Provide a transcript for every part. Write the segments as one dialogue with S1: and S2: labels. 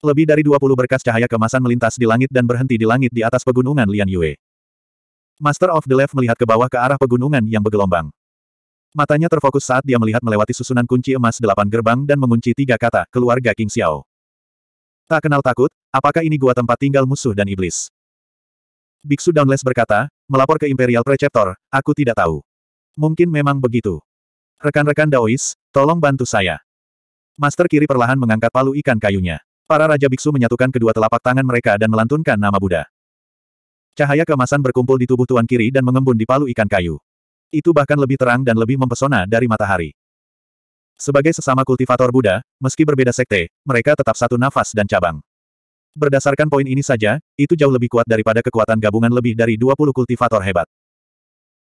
S1: Lebih dari 20 berkas cahaya kemasan melintas di langit dan berhenti di langit di atas pegunungan Lian Yue. Master of the Left melihat ke bawah ke arah pegunungan yang bergelombang. Matanya terfokus saat dia melihat melewati susunan kunci emas delapan gerbang dan mengunci tiga kata, keluarga King Xiao. Tak kenal takut, apakah ini gua tempat tinggal musuh dan iblis? Biksu Downless berkata, melapor ke Imperial Preceptor, aku tidak tahu. Mungkin memang begitu. Rekan-rekan Daois, tolong bantu saya. Master kiri perlahan mengangkat palu ikan kayunya. Para Raja Biksu menyatukan kedua telapak tangan mereka dan melantunkan nama Buddha. Cahaya kemasan berkumpul di tubuh Tuan Kiri dan mengembun di palu ikan kayu. Itu bahkan lebih terang dan lebih mempesona dari matahari. Sebagai sesama kultivator Buddha, meski berbeda sekte, mereka tetap satu nafas dan cabang. Berdasarkan poin ini saja, itu jauh lebih kuat daripada kekuatan gabungan lebih dari 20 kultivator hebat.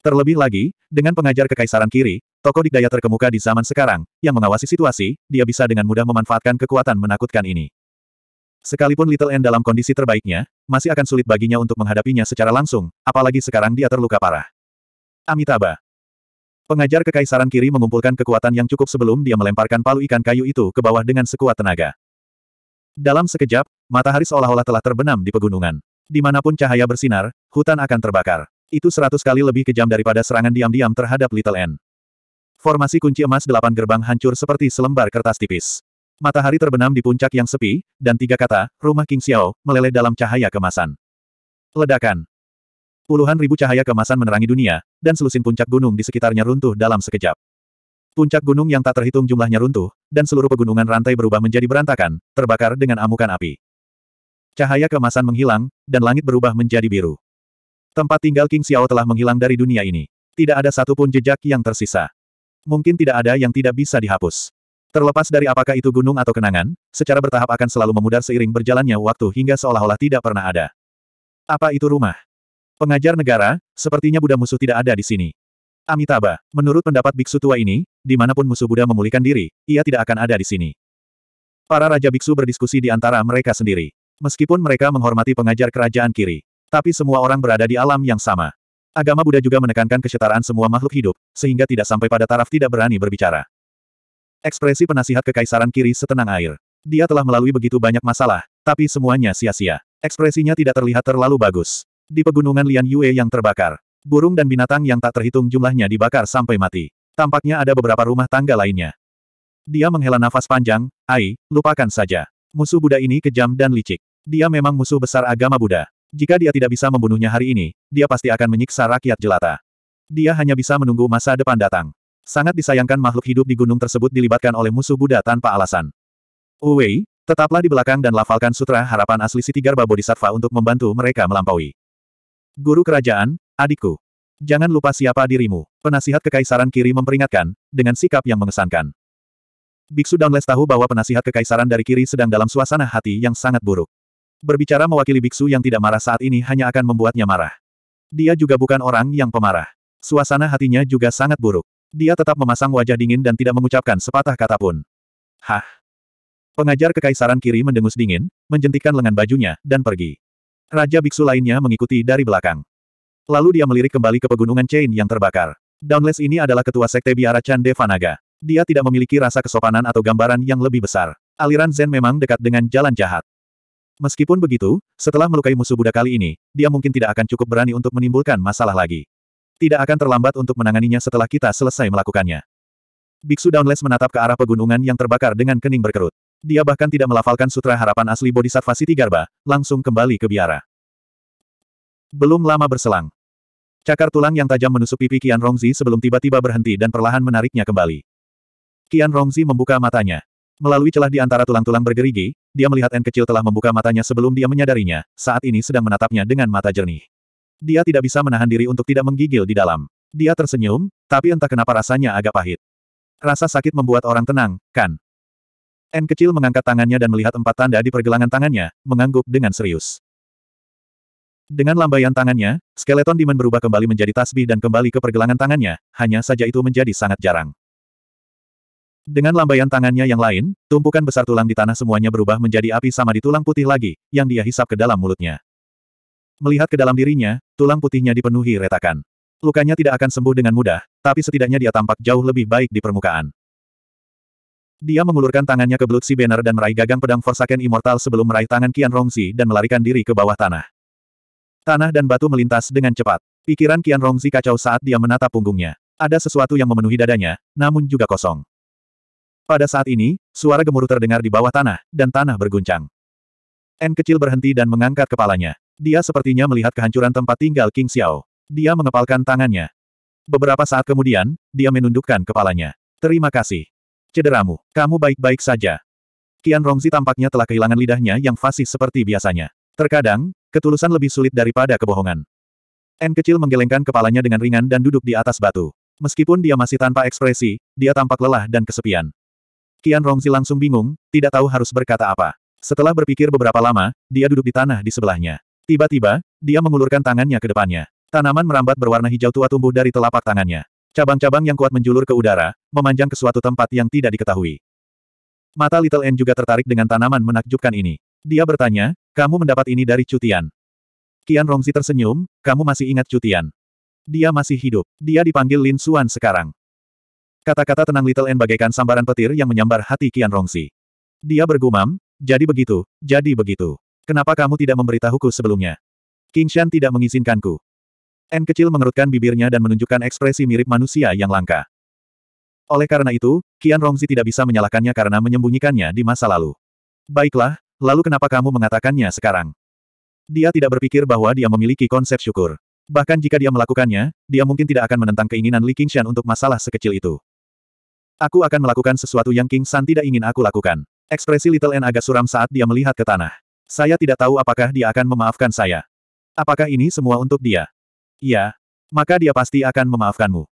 S1: Terlebih lagi, dengan pengajar kekaisaran kiri, tokoh dikdaya terkemuka di zaman sekarang, yang mengawasi situasi, dia bisa dengan mudah memanfaatkan kekuatan menakutkan ini. Sekalipun Little N dalam kondisi terbaiknya, masih akan sulit baginya untuk menghadapinya secara langsung, apalagi sekarang dia terluka parah. Amitabha. Pengajar kekaisaran kiri mengumpulkan kekuatan yang cukup sebelum dia melemparkan palu ikan kayu itu ke bawah dengan sekuat tenaga. Dalam sekejap, matahari seolah-olah telah terbenam di pegunungan. Di mana pun cahaya bersinar, hutan akan terbakar. Itu seratus kali lebih kejam daripada serangan diam-diam terhadap Little N. Formasi kunci emas delapan gerbang hancur seperti selembar kertas tipis. Matahari terbenam di puncak yang sepi, dan tiga kata, rumah King Xiao, meleleh dalam cahaya kemasan. Ledakan. Puluhan ribu cahaya kemasan menerangi dunia, dan selusin puncak gunung di sekitarnya runtuh dalam sekejap. Puncak gunung yang tak terhitung jumlahnya runtuh, dan seluruh pegunungan rantai berubah menjadi berantakan, terbakar dengan amukan api. Cahaya kemasan menghilang, dan langit berubah menjadi biru. Tempat tinggal King Xiao telah menghilang dari dunia ini. Tidak ada satupun jejak yang tersisa. Mungkin tidak ada yang tidak bisa dihapus. Terlepas dari apakah itu gunung atau kenangan, secara bertahap akan selalu memudar seiring berjalannya waktu hingga seolah-olah tidak pernah ada. Apa itu rumah? Pengajar negara, sepertinya Buddha musuh tidak ada di sini. Amitabha, menurut pendapat biksu tua ini, di mana pun musuh Buddha memulihkan diri, ia tidak akan ada di sini. Para Raja Biksu berdiskusi di antara mereka sendiri. Meskipun mereka menghormati pengajar kerajaan kiri. Tapi semua orang berada di alam yang sama. Agama Buddha juga menekankan kesetaraan semua makhluk hidup, sehingga tidak sampai pada taraf tidak berani berbicara. Ekspresi penasihat kekaisaran kiri setenang air. Dia telah melalui begitu banyak masalah, tapi semuanya sia-sia. Ekspresinya tidak terlihat terlalu bagus. Di pegunungan Lian Yue yang terbakar, burung dan binatang yang tak terhitung jumlahnya dibakar sampai mati. Tampaknya ada beberapa rumah tangga lainnya. Dia menghela nafas panjang, Ai, lupakan saja. Musuh Buddha ini kejam dan licik. Dia memang musuh besar agama Buddha. Jika dia tidak bisa membunuhnya hari ini, dia pasti akan menyiksa rakyat jelata. Dia hanya bisa menunggu masa depan datang. Sangat disayangkan makhluk hidup di gunung tersebut dilibatkan oleh musuh Buddha tanpa alasan. Uwei, tetaplah di belakang dan lafalkan sutra harapan asli Sitigarba Bodhisattva untuk membantu mereka melampaui. Guru kerajaan, adikku. Jangan lupa siapa dirimu. Penasihat kekaisaran kiri memperingatkan, dengan sikap yang mengesankan. Biksu Downless tahu bahwa penasihat kekaisaran dari kiri sedang dalam suasana hati yang sangat buruk. Berbicara mewakili biksu yang tidak marah saat ini hanya akan membuatnya marah. Dia juga bukan orang yang pemarah. Suasana hatinya juga sangat buruk. Dia tetap memasang wajah dingin dan tidak mengucapkan sepatah kata pun. Hah! Pengajar kekaisaran kiri mendengus dingin, menjentikkan lengan bajunya, dan pergi. Raja biksu lainnya mengikuti dari belakang. Lalu dia melirik kembali ke pegunungan Chain yang terbakar. Downless ini adalah ketua sekte biara Chan Devanaga. Dia tidak memiliki rasa kesopanan atau gambaran yang lebih besar. Aliran Zen memang dekat dengan jalan jahat. Meskipun begitu, setelah melukai musuh Buddha kali ini, dia mungkin tidak akan cukup berani untuk menimbulkan masalah lagi. Tidak akan terlambat untuk menanganinya setelah kita selesai melakukannya. Biksu Downless menatap ke arah pegunungan yang terbakar dengan kening berkerut. Dia bahkan tidak melafalkan sutra harapan asli Bodhisattva Garba, langsung kembali ke biara. Belum lama berselang. Cakar tulang yang tajam menusuk pipi Kian Rongzi sebelum tiba-tiba berhenti dan perlahan menariknya kembali. Kian Rongzi membuka matanya. Melalui celah di antara tulang-tulang bergerigi, dia melihat N kecil telah membuka matanya sebelum dia menyadarinya, saat ini sedang menatapnya dengan mata jernih. Dia tidak bisa menahan diri untuk tidak menggigil di dalam. Dia tersenyum, tapi entah kenapa rasanya agak pahit. Rasa sakit membuat orang tenang, kan? N kecil mengangkat tangannya dan melihat empat tanda di pergelangan tangannya, mengangguk dengan serius. Dengan lambaian tangannya, skeleton Demon berubah kembali menjadi tasbih dan kembali ke pergelangan tangannya, hanya saja itu menjadi sangat jarang. Dengan lambaian tangannya yang lain, tumpukan besar tulang di tanah semuanya berubah menjadi api sama di tulang putih lagi, yang dia hisap ke dalam mulutnya. Melihat ke dalam dirinya, tulang putihnya dipenuhi retakan. Lukanya tidak akan sembuh dengan mudah, tapi setidaknya dia tampak jauh lebih baik di permukaan. Dia mengulurkan tangannya ke Blood Sea Banner dan meraih gagang pedang Forsaken Immortal sebelum meraih tangan Qian Rongzi dan melarikan diri ke bawah tanah. Tanah dan batu melintas dengan cepat. Pikiran Qian Rongzi kacau saat dia menatap punggungnya. Ada sesuatu yang memenuhi dadanya, namun juga kosong. Pada saat ini, suara gemuruh terdengar di bawah tanah, dan tanah berguncang. N kecil berhenti dan mengangkat kepalanya. Dia sepertinya melihat kehancuran tempat tinggal King Xiao. Dia mengepalkan tangannya. Beberapa saat kemudian, dia menundukkan kepalanya. Terima kasih. Cederamu, kamu baik-baik saja. Kian Rongzi tampaknya telah kehilangan lidahnya yang fasih seperti biasanya. Terkadang, ketulusan lebih sulit daripada kebohongan. N kecil menggelengkan kepalanya dengan ringan dan duduk di atas batu. Meskipun dia masih tanpa ekspresi, dia tampak lelah dan kesepian. Kian Rongzi langsung bingung, tidak tahu harus berkata apa. Setelah berpikir beberapa lama, dia duduk di tanah di sebelahnya. Tiba-tiba, dia mengulurkan tangannya ke depannya. Tanaman merambat berwarna hijau tua tumbuh dari telapak tangannya. Cabang-cabang yang kuat menjulur ke udara, memanjang ke suatu tempat yang tidak diketahui. Mata Little N juga tertarik dengan tanaman menakjubkan ini. Dia bertanya, kamu mendapat ini dari Cutian. Kian Rongzi tersenyum, kamu masih ingat Cutian. Dia masih hidup. Dia dipanggil Lin Xuan sekarang. Kata-kata tenang Little N bagaikan sambaran petir yang menyambar hati Kian Rongzi. Dia bergumam, jadi begitu, jadi begitu. Kenapa kamu tidak memberitahuku sebelumnya? King Shan tidak mengizinkanku. N kecil mengerutkan bibirnya dan menunjukkan ekspresi mirip manusia yang langka. Oleh karena itu, Kian Rongzi tidak bisa menyalahkannya karena menyembunyikannya di masa lalu. Baiklah, lalu kenapa kamu mengatakannya sekarang? Dia tidak berpikir bahwa dia memiliki konsep syukur. Bahkan jika dia melakukannya, dia mungkin tidak akan menentang keinginan Li Qingshan untuk masalah sekecil itu. Aku akan melakukan sesuatu yang King San tidak ingin aku lakukan. Ekspresi Little N agak suram saat dia melihat ke tanah. Saya tidak tahu apakah dia akan memaafkan saya. Apakah ini semua untuk dia? Iya. Maka dia pasti akan memaafkanmu.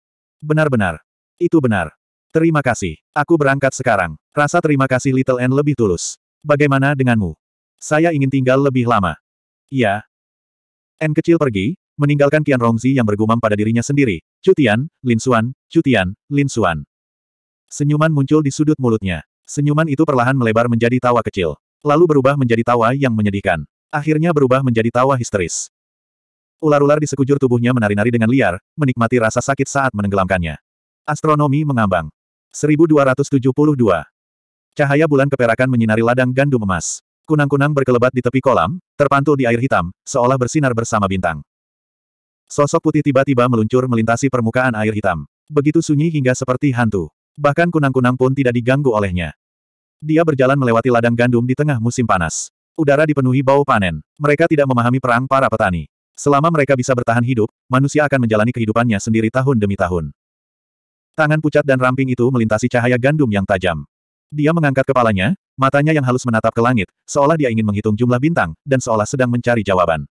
S1: Benar-benar. Itu benar. Terima kasih. Aku berangkat sekarang. Rasa terima kasih Little N lebih tulus. Bagaimana denganmu? Saya ingin tinggal lebih lama. Iya. N kecil pergi, meninggalkan Qian Rongzi yang bergumam pada dirinya sendiri. Cutian, Lin Xuan, Cutian, Lin Xuan. Senyuman muncul di sudut mulutnya. Senyuman itu perlahan melebar menjadi tawa kecil. Lalu berubah menjadi tawa yang menyedihkan. Akhirnya berubah menjadi tawa histeris. Ular-ular di sekujur tubuhnya menari-nari dengan liar, menikmati rasa sakit saat menenggelamkannya. Astronomi mengambang. 1272. Cahaya bulan keperakan menyinari ladang gandum emas. Kunang-kunang berkelebat di tepi kolam, terpantul di air hitam, seolah bersinar bersama bintang. Sosok putih tiba-tiba meluncur melintasi permukaan air hitam. Begitu sunyi hingga seperti hantu. Bahkan kunang-kunang pun tidak diganggu olehnya. Dia berjalan melewati ladang gandum di tengah musim panas. Udara dipenuhi bau panen. Mereka tidak memahami perang para petani. Selama mereka bisa bertahan hidup, manusia akan menjalani kehidupannya sendiri tahun demi tahun. Tangan pucat dan ramping itu melintasi cahaya gandum yang tajam. Dia mengangkat kepalanya, matanya yang halus menatap ke langit, seolah dia ingin menghitung jumlah bintang, dan seolah sedang mencari jawaban.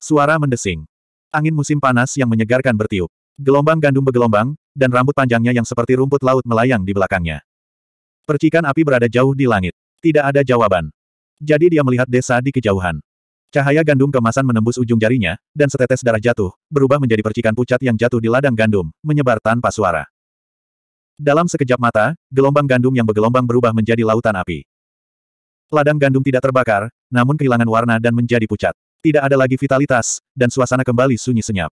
S1: Suara mendesing. Angin musim panas yang menyegarkan bertiup. Gelombang gandum bergelombang, dan rambut panjangnya yang seperti rumput laut melayang di belakangnya. Percikan api berada jauh di langit. Tidak ada jawaban. Jadi dia melihat desa di kejauhan. Cahaya gandum kemasan menembus ujung jarinya, dan setetes darah jatuh, berubah menjadi percikan pucat yang jatuh di ladang gandum, menyebar tanpa suara. Dalam sekejap mata, gelombang gandum yang bergelombang berubah menjadi lautan api. Ladang gandum tidak terbakar, namun kehilangan warna dan menjadi pucat. Tidak ada lagi vitalitas, dan suasana kembali sunyi senyap.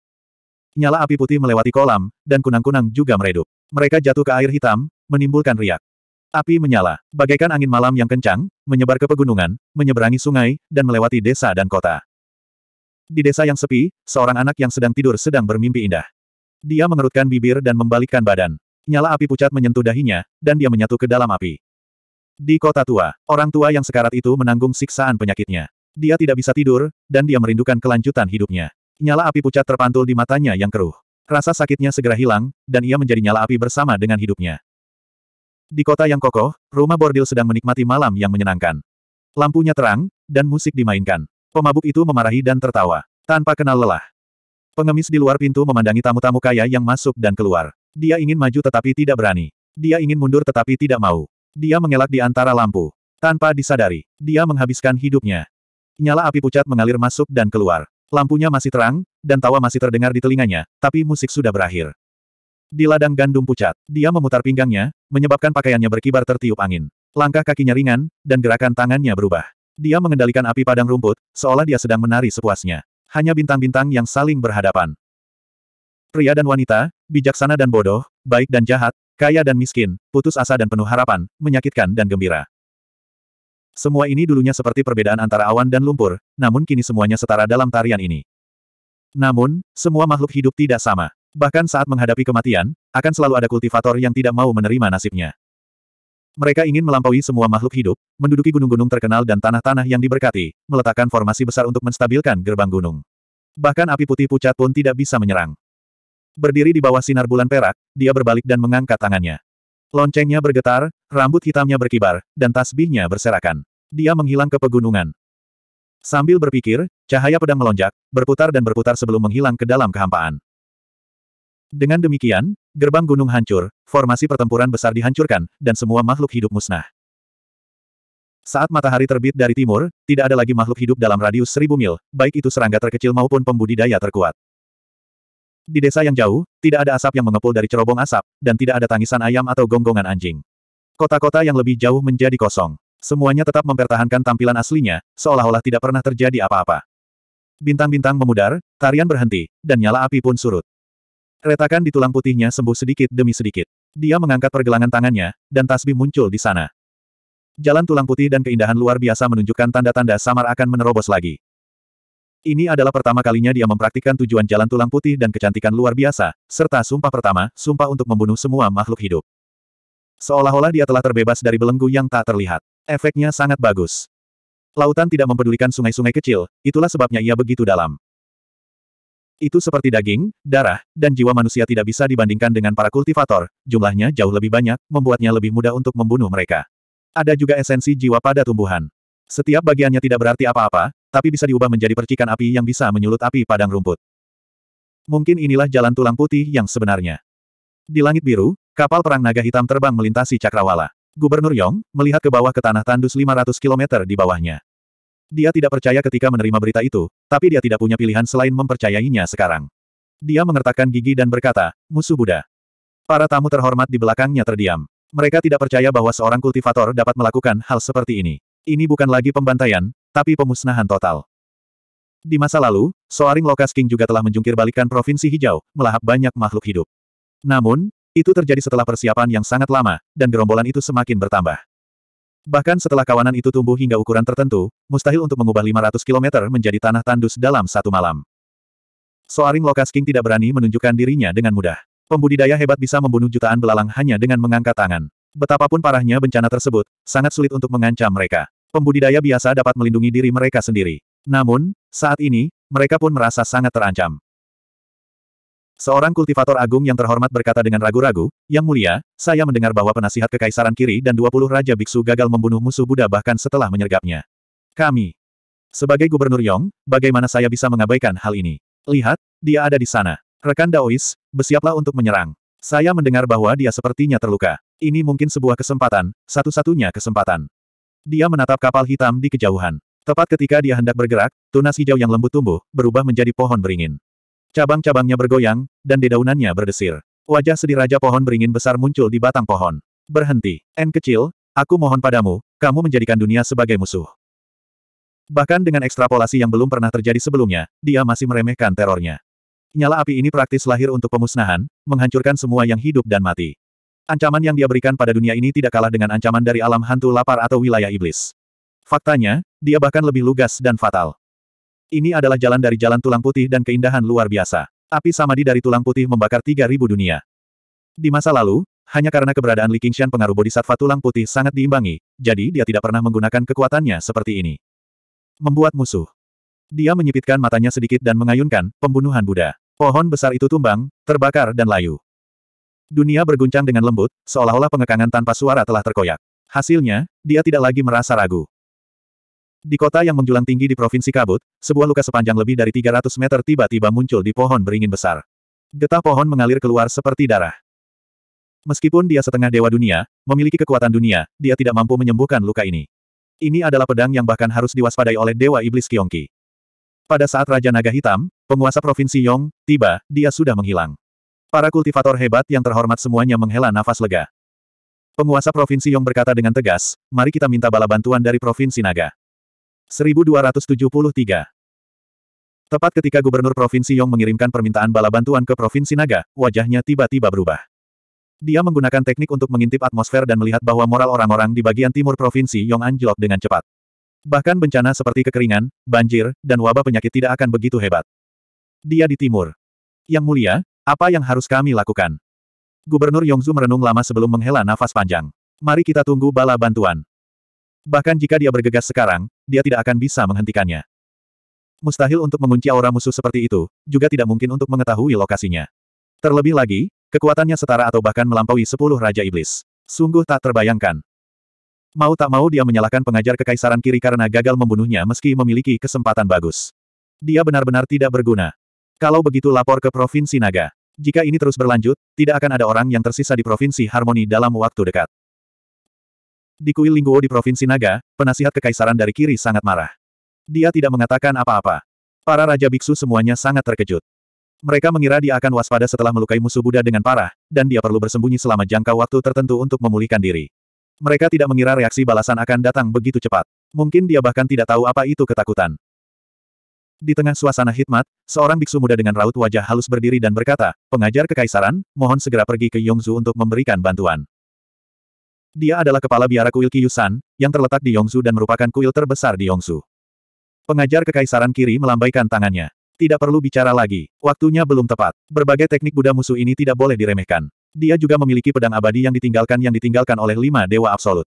S1: Nyala api putih melewati kolam, dan kunang-kunang juga meredup. Mereka jatuh ke air hitam, menimbulkan riak. Api menyala, bagaikan angin malam yang kencang, menyebar ke pegunungan, menyeberangi sungai, dan melewati desa dan kota. Di desa yang sepi, seorang anak yang sedang tidur sedang bermimpi indah. Dia mengerutkan bibir dan membalikkan badan. Nyala api pucat menyentuh dahinya, dan dia menyatu ke dalam api. Di kota tua, orang tua yang sekarat itu menanggung siksaan penyakitnya. Dia tidak bisa tidur, dan dia merindukan kelanjutan hidupnya. Nyala api pucat terpantul di matanya yang keruh. Rasa sakitnya segera hilang, dan ia menjadi nyala api bersama dengan hidupnya. Di kota yang kokoh, rumah bordil sedang menikmati malam yang menyenangkan. Lampunya terang, dan musik dimainkan. Pemabuk itu memarahi dan tertawa. Tanpa kenal lelah. Pengemis di luar pintu memandangi tamu-tamu kaya yang masuk dan keluar. Dia ingin maju tetapi tidak berani. Dia ingin mundur tetapi tidak mau. Dia mengelak di antara lampu. Tanpa disadari, dia menghabiskan hidupnya. Nyala api pucat mengalir masuk dan keluar. Lampunya masih terang, dan tawa masih terdengar di telinganya, tapi musik sudah berakhir. Di ladang gandum pucat, dia memutar pinggangnya, menyebabkan pakaiannya berkibar tertiup angin. Langkah kakinya ringan, dan gerakan tangannya berubah. Dia mengendalikan api padang rumput, seolah dia sedang menari sepuasnya. Hanya bintang-bintang yang saling berhadapan. Pria dan wanita, bijaksana dan bodoh, baik dan jahat, kaya dan miskin, putus asa dan penuh harapan, menyakitkan dan gembira. Semua ini dulunya seperti perbedaan antara awan dan lumpur, namun kini semuanya setara dalam tarian ini. Namun, semua makhluk hidup tidak sama. Bahkan saat menghadapi kematian, akan selalu ada kultivator yang tidak mau menerima nasibnya. Mereka ingin melampaui semua makhluk hidup, menduduki gunung-gunung terkenal dan tanah-tanah yang diberkati, meletakkan formasi besar untuk menstabilkan gerbang gunung. Bahkan api putih pucat pun tidak bisa menyerang. Berdiri di bawah sinar bulan perak, dia berbalik dan mengangkat tangannya. Loncengnya bergetar, rambut hitamnya berkibar, dan tasbihnya berserakan. Dia menghilang ke pegunungan. Sambil berpikir, cahaya pedang melonjak, berputar dan berputar sebelum menghilang ke dalam kehampaan. Dengan demikian, gerbang gunung hancur, formasi pertempuran besar dihancurkan, dan semua makhluk hidup musnah. Saat matahari terbit dari timur, tidak ada lagi makhluk hidup dalam radius seribu mil, baik itu serangga terkecil maupun pembudidaya terkuat. Di desa yang jauh, tidak ada asap yang mengepul dari cerobong asap, dan tidak ada tangisan ayam atau gonggongan anjing. Kota-kota yang lebih jauh menjadi kosong. Semuanya tetap mempertahankan tampilan aslinya, seolah-olah tidak pernah terjadi apa-apa. Bintang-bintang memudar, tarian berhenti, dan nyala api pun surut. Retakan di tulang putihnya sembuh sedikit demi sedikit. Dia mengangkat pergelangan tangannya, dan tasbih muncul di sana. Jalan tulang putih dan keindahan luar biasa menunjukkan tanda-tanda samar akan menerobos lagi. Ini adalah pertama kalinya dia mempraktikkan tujuan jalan tulang putih dan kecantikan luar biasa, serta sumpah pertama, sumpah untuk membunuh semua makhluk hidup. Seolah-olah dia telah terbebas dari belenggu yang tak terlihat. Efeknya sangat bagus. Lautan tidak mempedulikan sungai-sungai kecil, itulah sebabnya ia begitu dalam. Itu seperti daging, darah, dan jiwa manusia tidak bisa dibandingkan dengan para kultivator, jumlahnya jauh lebih banyak, membuatnya lebih mudah untuk membunuh mereka. Ada juga esensi jiwa pada tumbuhan. Setiap bagiannya tidak berarti apa-apa, tapi bisa diubah menjadi percikan api yang bisa menyulut api padang rumput. Mungkin inilah jalan tulang putih yang sebenarnya. Di langit biru, kapal perang naga hitam terbang melintasi cakrawala. Gubernur Yong, melihat ke bawah ke tanah tandus 500 km di bawahnya. Dia tidak percaya ketika menerima berita itu, tapi dia tidak punya pilihan selain mempercayainya sekarang. Dia mengertakkan gigi dan berkata, musuh Buddha. Para tamu terhormat di belakangnya terdiam. Mereka tidak percaya bahwa seorang kultivator dapat melakukan hal seperti ini. Ini bukan lagi pembantaian, tapi pemusnahan total. Di masa lalu, Soaring Lokas King juga telah menjungkir balikan Provinsi Hijau, melahap banyak makhluk hidup. Namun, itu terjadi setelah persiapan yang sangat lama, dan gerombolan itu semakin bertambah. Bahkan setelah kawanan itu tumbuh hingga ukuran tertentu, mustahil untuk mengubah 500 km menjadi tanah tandus dalam satu malam. Soaring Lokas King tidak berani menunjukkan dirinya dengan mudah. Pembudidaya hebat bisa membunuh jutaan belalang hanya dengan mengangkat tangan. Betapapun parahnya bencana tersebut, sangat sulit untuk mengancam mereka. Pembudidaya biasa dapat melindungi diri mereka sendiri. Namun, saat ini, mereka pun merasa sangat terancam. Seorang kultivator agung yang terhormat berkata dengan ragu-ragu, Yang mulia, saya mendengar bahwa penasihat kekaisaran kiri dan 20 Raja Biksu gagal membunuh musuh Buddha bahkan setelah menyergapnya. Kami. Sebagai Gubernur Yong, bagaimana saya bisa mengabaikan hal ini? Lihat, dia ada di sana. Rekan Daois, bersiaplah untuk menyerang. Saya mendengar bahwa dia sepertinya terluka. Ini mungkin sebuah kesempatan, satu-satunya kesempatan. Dia menatap kapal hitam di kejauhan. Tepat ketika dia hendak bergerak, tunas hijau yang lembut tumbuh, berubah menjadi pohon beringin. Cabang-cabangnya bergoyang, dan dedaunannya berdesir. Wajah sedih raja pohon beringin besar muncul di batang pohon. Berhenti. N kecil, aku mohon padamu, kamu menjadikan dunia sebagai musuh. Bahkan dengan ekstrapolasi yang belum pernah terjadi sebelumnya, dia masih meremehkan terornya. Nyala api ini praktis lahir untuk pemusnahan, menghancurkan semua yang hidup dan mati. Ancaman yang dia berikan pada dunia ini tidak kalah dengan ancaman dari alam hantu lapar atau wilayah iblis. Faktanya, dia bahkan lebih lugas dan fatal. Ini adalah jalan dari jalan tulang putih dan keindahan luar biasa. Api samadi dari tulang putih membakar 3.000 dunia. Di masa lalu, hanya karena keberadaan Li Qingshan pengaruh bodhisattva tulang putih sangat diimbangi, jadi dia tidak pernah menggunakan kekuatannya seperti ini. Membuat musuh. Dia menyipitkan matanya sedikit dan mengayunkan, pembunuhan Buddha. Pohon besar itu tumbang, terbakar dan layu. Dunia berguncang dengan lembut, seolah-olah pengekangan tanpa suara telah terkoyak. Hasilnya, dia tidak lagi merasa ragu. Di kota yang menjulang tinggi di Provinsi Kabut, sebuah luka sepanjang lebih dari 300 meter tiba-tiba muncul di pohon beringin besar. Getah pohon mengalir keluar seperti darah. Meskipun dia setengah dewa dunia, memiliki kekuatan dunia, dia tidak mampu menyembuhkan luka ini. Ini adalah pedang yang bahkan harus diwaspadai oleh Dewa Iblis Kyongki. Pada saat Raja Naga Hitam, penguasa Provinsi Yong, tiba, dia sudah menghilang. Para kultivator hebat yang terhormat semuanya menghela nafas lega. Penguasa Provinsi Yong berkata dengan tegas, mari kita minta bala bantuan dari Provinsi Naga. 1273 Tepat ketika Gubernur Provinsi Yong mengirimkan permintaan bala bantuan ke Provinsi Naga, wajahnya tiba-tiba berubah. Dia menggunakan teknik untuk mengintip atmosfer dan melihat bahwa moral orang-orang di bagian timur provinsi Yong anjlok dengan cepat. Bahkan bencana seperti kekeringan, banjir, dan wabah penyakit tidak akan begitu hebat. Dia di timur. Yang mulia, apa yang harus kami lakukan? Gubernur Yongzu merenung lama sebelum menghela nafas panjang. Mari kita tunggu bala bantuan. Bahkan jika dia bergegas sekarang, dia tidak akan bisa menghentikannya. Mustahil untuk mengunci aura musuh seperti itu, juga tidak mungkin untuk mengetahui lokasinya. Terlebih lagi, Kekuatannya setara atau bahkan melampaui sepuluh Raja Iblis. Sungguh tak terbayangkan. Mau tak mau dia menyalahkan pengajar kekaisaran kiri karena gagal membunuhnya meski memiliki kesempatan bagus. Dia benar-benar tidak berguna. Kalau begitu lapor ke Provinsi Naga. Jika ini terus berlanjut, tidak akan ada orang yang tersisa di Provinsi Harmoni dalam waktu dekat. Di kuil Lingguo di Provinsi Naga, penasihat kekaisaran dari kiri sangat marah. Dia tidak mengatakan apa-apa. Para Raja Biksu semuanya sangat terkejut. Mereka mengira dia akan waspada setelah melukai musuh Buddha dengan parah, dan dia perlu bersembunyi selama jangka waktu tertentu untuk memulihkan diri. Mereka tidak mengira reaksi balasan akan datang begitu cepat. Mungkin dia bahkan tidak tahu apa itu ketakutan. Di tengah suasana hikmat, seorang biksu muda dengan raut wajah halus berdiri dan berkata, pengajar kekaisaran, mohon segera pergi ke Yongzu untuk memberikan bantuan. Dia adalah kepala biara kuil Kiyusan, yang terletak di Yongzu dan merupakan kuil terbesar di Yongzu. Pengajar kekaisaran kiri melambaikan tangannya. Tidak perlu bicara lagi. Waktunya belum tepat. Berbagai teknik Buddha musuh ini tidak boleh diremehkan. Dia juga memiliki pedang abadi yang ditinggalkan yang ditinggalkan oleh lima dewa absolut.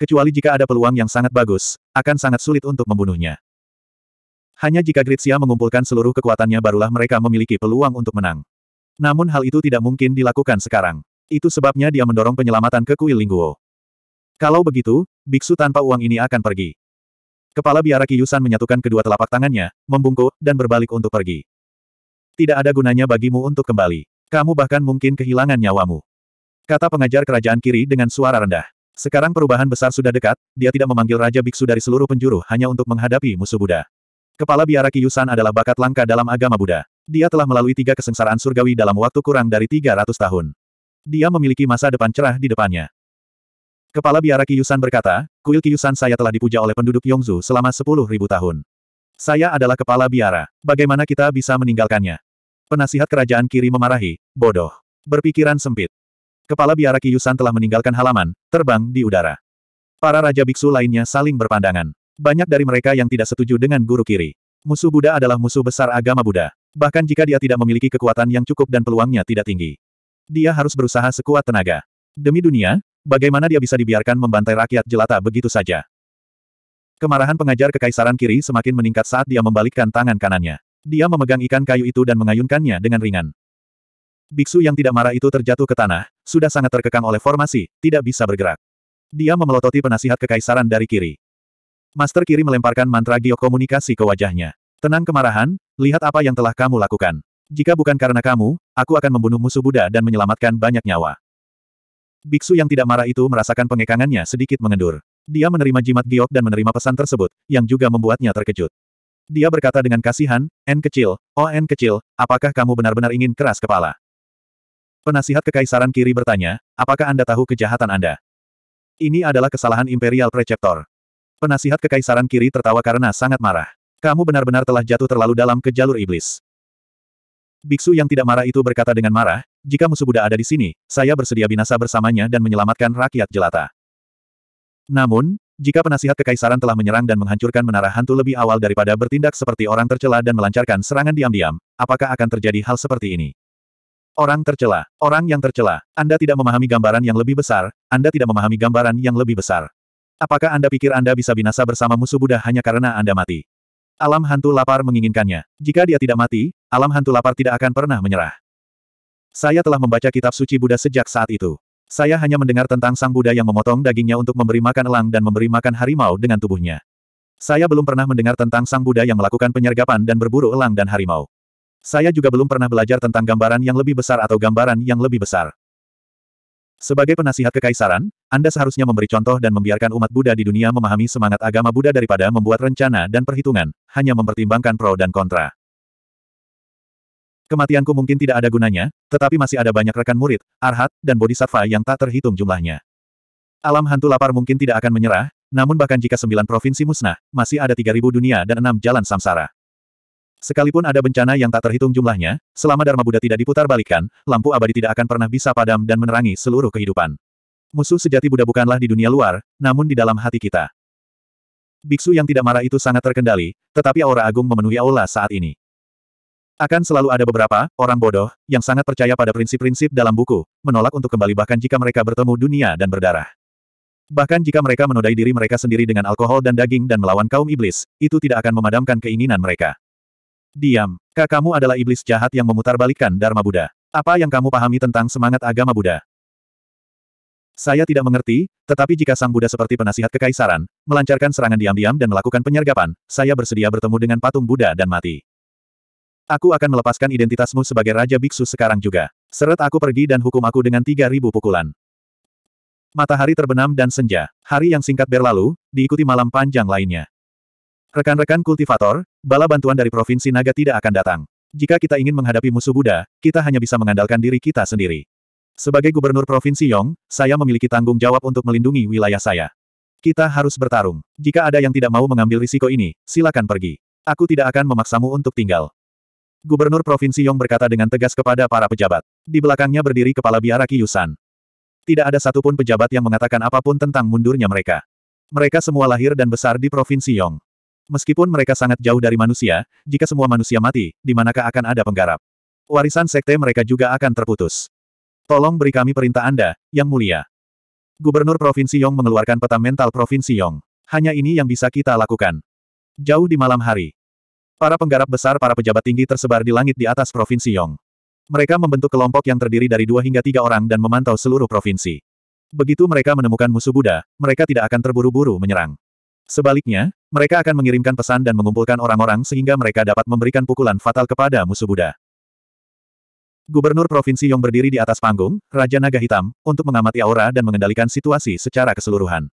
S1: Kecuali jika ada peluang yang sangat bagus, akan sangat sulit untuk membunuhnya. Hanya jika Gritsia mengumpulkan seluruh kekuatannya barulah mereka memiliki peluang untuk menang. Namun hal itu tidak mungkin dilakukan sekarang. Itu sebabnya dia mendorong penyelamatan ke kuil Lingguo. Kalau begitu, biksu tanpa uang ini akan pergi. Kepala biara Kiyusan menyatukan kedua telapak tangannya, membungkuk, dan berbalik untuk pergi. Tidak ada gunanya bagimu untuk kembali. Kamu bahkan mungkin kehilangan nyawamu. Kata pengajar kerajaan kiri dengan suara rendah. Sekarang perubahan besar sudah dekat, dia tidak memanggil Raja Biksu dari seluruh penjuru hanya untuk menghadapi musuh Buddha. Kepala biara Kiyusan adalah bakat langka dalam agama Buddha. Dia telah melalui tiga kesengsaraan surgawi dalam waktu kurang dari 300 tahun. Dia memiliki masa depan cerah di depannya. Kepala biara Kiyusan berkata, kuil Kiyusan saya telah dipuja oleh penduduk Yongzu selama sepuluh ribu tahun. Saya adalah kepala biara. Bagaimana kita bisa meninggalkannya? Penasihat kerajaan kiri memarahi, bodoh. Berpikiran sempit. Kepala biara Kiyusan telah meninggalkan halaman, terbang di udara. Para raja biksu lainnya saling berpandangan. Banyak dari mereka yang tidak setuju dengan guru kiri. Musuh Buddha adalah musuh besar agama Buddha. Bahkan jika dia tidak memiliki kekuatan yang cukup dan peluangnya tidak tinggi. Dia harus berusaha sekuat tenaga. Demi dunia, Bagaimana dia bisa dibiarkan membantai rakyat jelata begitu saja? Kemarahan pengajar kekaisaran kiri semakin meningkat saat dia membalikkan tangan kanannya. Dia memegang ikan kayu itu dan mengayunkannya dengan ringan. Biksu yang tidak marah itu terjatuh ke tanah, sudah sangat terkekang oleh formasi, tidak bisa bergerak. Dia memelototi penasihat kekaisaran dari kiri. Master kiri melemparkan mantra geokomunikasi ke wajahnya. Tenang kemarahan, lihat apa yang telah kamu lakukan. Jika bukan karena kamu, aku akan membunuh musuh Buddha dan menyelamatkan banyak nyawa. Biksu yang tidak marah itu merasakan pengekangannya sedikit mengendur. Dia menerima jimat giok dan menerima pesan tersebut, yang juga membuatnya terkejut. Dia berkata dengan kasihan, N kecil, oh N kecil, apakah kamu benar-benar ingin keras kepala? Penasihat kekaisaran kiri bertanya, apakah Anda tahu kejahatan Anda? Ini adalah kesalahan Imperial Preceptor. Penasihat kekaisaran kiri tertawa karena sangat marah. Kamu benar-benar telah jatuh terlalu dalam ke jalur iblis. Biksu yang tidak marah itu berkata dengan marah, jika musuh Buddha ada di sini, saya bersedia binasa bersamanya dan menyelamatkan rakyat jelata. Namun, jika penasihat kekaisaran telah menyerang dan menghancurkan menara hantu lebih awal daripada bertindak seperti orang tercela dan melancarkan serangan diam-diam, apakah akan terjadi hal seperti ini? Orang tercela, orang yang tercela, Anda tidak memahami gambaran yang lebih besar, Anda tidak memahami gambaran yang lebih besar. Apakah Anda pikir Anda bisa binasa bersama musuh Buddha hanya karena Anda mati? Alam hantu lapar menginginkannya. Jika dia tidak mati, alam hantu lapar tidak akan pernah menyerah. Saya telah membaca kitab suci Buddha sejak saat itu. Saya hanya mendengar tentang sang Buddha yang memotong dagingnya untuk memberi makan elang dan memberi makan harimau dengan tubuhnya. Saya belum pernah mendengar tentang sang Buddha yang melakukan penyergapan dan berburu elang dan harimau. Saya juga belum pernah belajar tentang gambaran yang lebih besar atau gambaran yang lebih besar. Sebagai penasihat kekaisaran, Anda seharusnya memberi contoh dan membiarkan umat Buddha di dunia memahami semangat agama Buddha daripada membuat rencana dan perhitungan, hanya mempertimbangkan pro dan kontra. Kematianku mungkin tidak ada gunanya, tetapi masih ada banyak rekan murid, arhat, dan bodhisattva yang tak terhitung jumlahnya. Alam hantu lapar mungkin tidak akan menyerah, namun bahkan jika sembilan provinsi musnah, masih ada tiga ribu dunia dan enam jalan samsara. Sekalipun ada bencana yang tak terhitung jumlahnya, selama Dharma Buddha tidak diputar balikan, lampu abadi tidak akan pernah bisa padam dan menerangi seluruh kehidupan. Musuh sejati Buddha bukanlah di dunia luar, namun di dalam hati kita. Biksu yang tidak marah itu sangat terkendali, tetapi aura agung memenuhi aula saat ini. Akan selalu ada beberapa orang bodoh yang sangat percaya pada prinsip-prinsip dalam buku, menolak untuk kembali bahkan jika mereka bertemu dunia dan berdarah. Bahkan jika mereka menodai diri mereka sendiri dengan alkohol dan daging dan melawan kaum iblis, itu tidak akan memadamkan keinginan mereka. Diam, kak kamu adalah iblis jahat yang memutarbalikkan Dharma Buddha. Apa yang kamu pahami tentang semangat agama Buddha? Saya tidak mengerti, tetapi jika Sang Buddha seperti penasihat kekaisaran, melancarkan serangan diam-diam dan melakukan penyergapan, saya bersedia bertemu dengan patung Buddha dan mati. Aku akan melepaskan identitasmu sebagai Raja Biksu sekarang juga. Seret aku pergi dan hukum aku dengan 3.000 pukulan. Matahari terbenam dan senja. Hari yang singkat berlalu, diikuti malam panjang lainnya. Rekan-rekan kultivator, bala bantuan dari Provinsi Naga tidak akan datang. Jika kita ingin menghadapi musuh Buddha, kita hanya bisa mengandalkan diri kita sendiri. Sebagai gubernur Provinsi Yong, saya memiliki tanggung jawab untuk melindungi wilayah saya. Kita harus bertarung. Jika ada yang tidak mau mengambil risiko ini, silakan pergi. Aku tidak akan memaksamu untuk tinggal. Gubernur Provinsi Yong berkata dengan tegas kepada para pejabat. Di belakangnya berdiri kepala biara Yusan. Tidak ada satupun pejabat yang mengatakan apa pun tentang mundurnya mereka. Mereka semua lahir dan besar di Provinsi Yong. Meskipun mereka sangat jauh dari manusia, jika semua manusia mati, di manakah akan ada penggarap? Warisan sekte mereka juga akan terputus. Tolong beri kami perintah Anda, Yang Mulia. Gubernur Provinsi Yong mengeluarkan peta mental Provinsi Yong. Hanya ini yang bisa kita lakukan. Jauh di malam hari. Para penggarap besar para pejabat tinggi tersebar di langit di atas Provinsi Yong. Mereka membentuk kelompok yang terdiri dari dua hingga tiga orang dan memantau seluruh provinsi. Begitu mereka menemukan musuh Buddha, mereka tidak akan terburu-buru menyerang. Sebaliknya, mereka akan mengirimkan pesan dan mengumpulkan orang-orang sehingga mereka dapat memberikan pukulan fatal kepada musuh Buddha. Gubernur Provinsi Yong berdiri di atas panggung, Raja Naga Hitam, untuk mengamati aura dan mengendalikan situasi secara keseluruhan.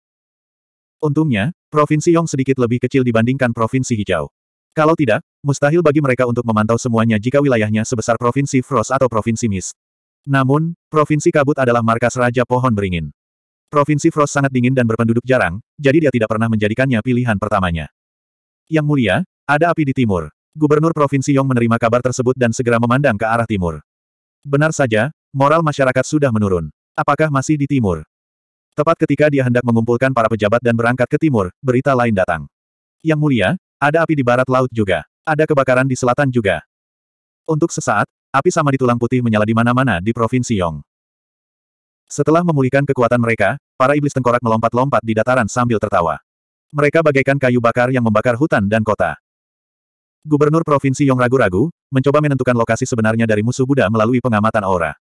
S1: Untungnya, Provinsi Yong sedikit lebih kecil dibandingkan Provinsi Hijau. Kalau tidak, mustahil bagi mereka untuk memantau semuanya jika wilayahnya sebesar Provinsi Frost atau Provinsi Mist. Namun, Provinsi Kabut adalah markas Raja Pohon Beringin. Provinsi Frost sangat dingin dan berpenduduk jarang, jadi dia tidak pernah menjadikannya pilihan pertamanya. Yang mulia, ada api di timur. Gubernur Provinsi Yong menerima kabar tersebut dan segera memandang ke arah timur. Benar saja, moral masyarakat sudah menurun. Apakah masih di timur? Tepat ketika dia hendak mengumpulkan para pejabat dan berangkat ke timur, berita lain datang. Yang mulia, ada api di barat laut juga. Ada kebakaran di selatan juga. Untuk sesaat, api sama di tulang putih menyala di mana-mana di Provinsi Yong. Setelah memulihkan kekuatan mereka, para iblis tengkorak melompat-lompat di dataran sambil tertawa. Mereka bagaikan kayu bakar yang membakar hutan dan kota. Gubernur Provinsi Yong ragu-ragu, mencoba menentukan lokasi sebenarnya dari musuh Buddha melalui pengamatan aura.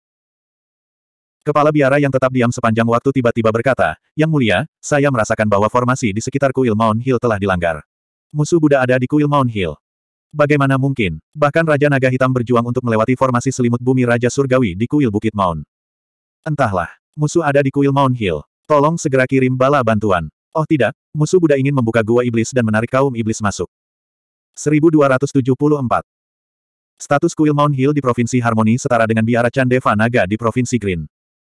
S1: Kepala biara yang tetap diam sepanjang waktu tiba-tiba berkata, Yang mulia, saya merasakan bahwa formasi di sekitar kuil Mount Hill telah dilanggar. Musuh Buddha ada di kuil Mount Hill. Bagaimana mungkin? Bahkan Raja Naga Hitam berjuang untuk melewati formasi selimut bumi Raja Surgawi di kuil Bukit Mount. Entahlah, musuh ada di kuil Mount Hill. Tolong segera kirim bala bantuan. Oh tidak, musuh Buddha ingin membuka gua iblis dan menarik kaum iblis masuk. 1274. Status kuil Mount Hill di Provinsi Harmoni setara dengan biara Chandeva Naga di Provinsi Green.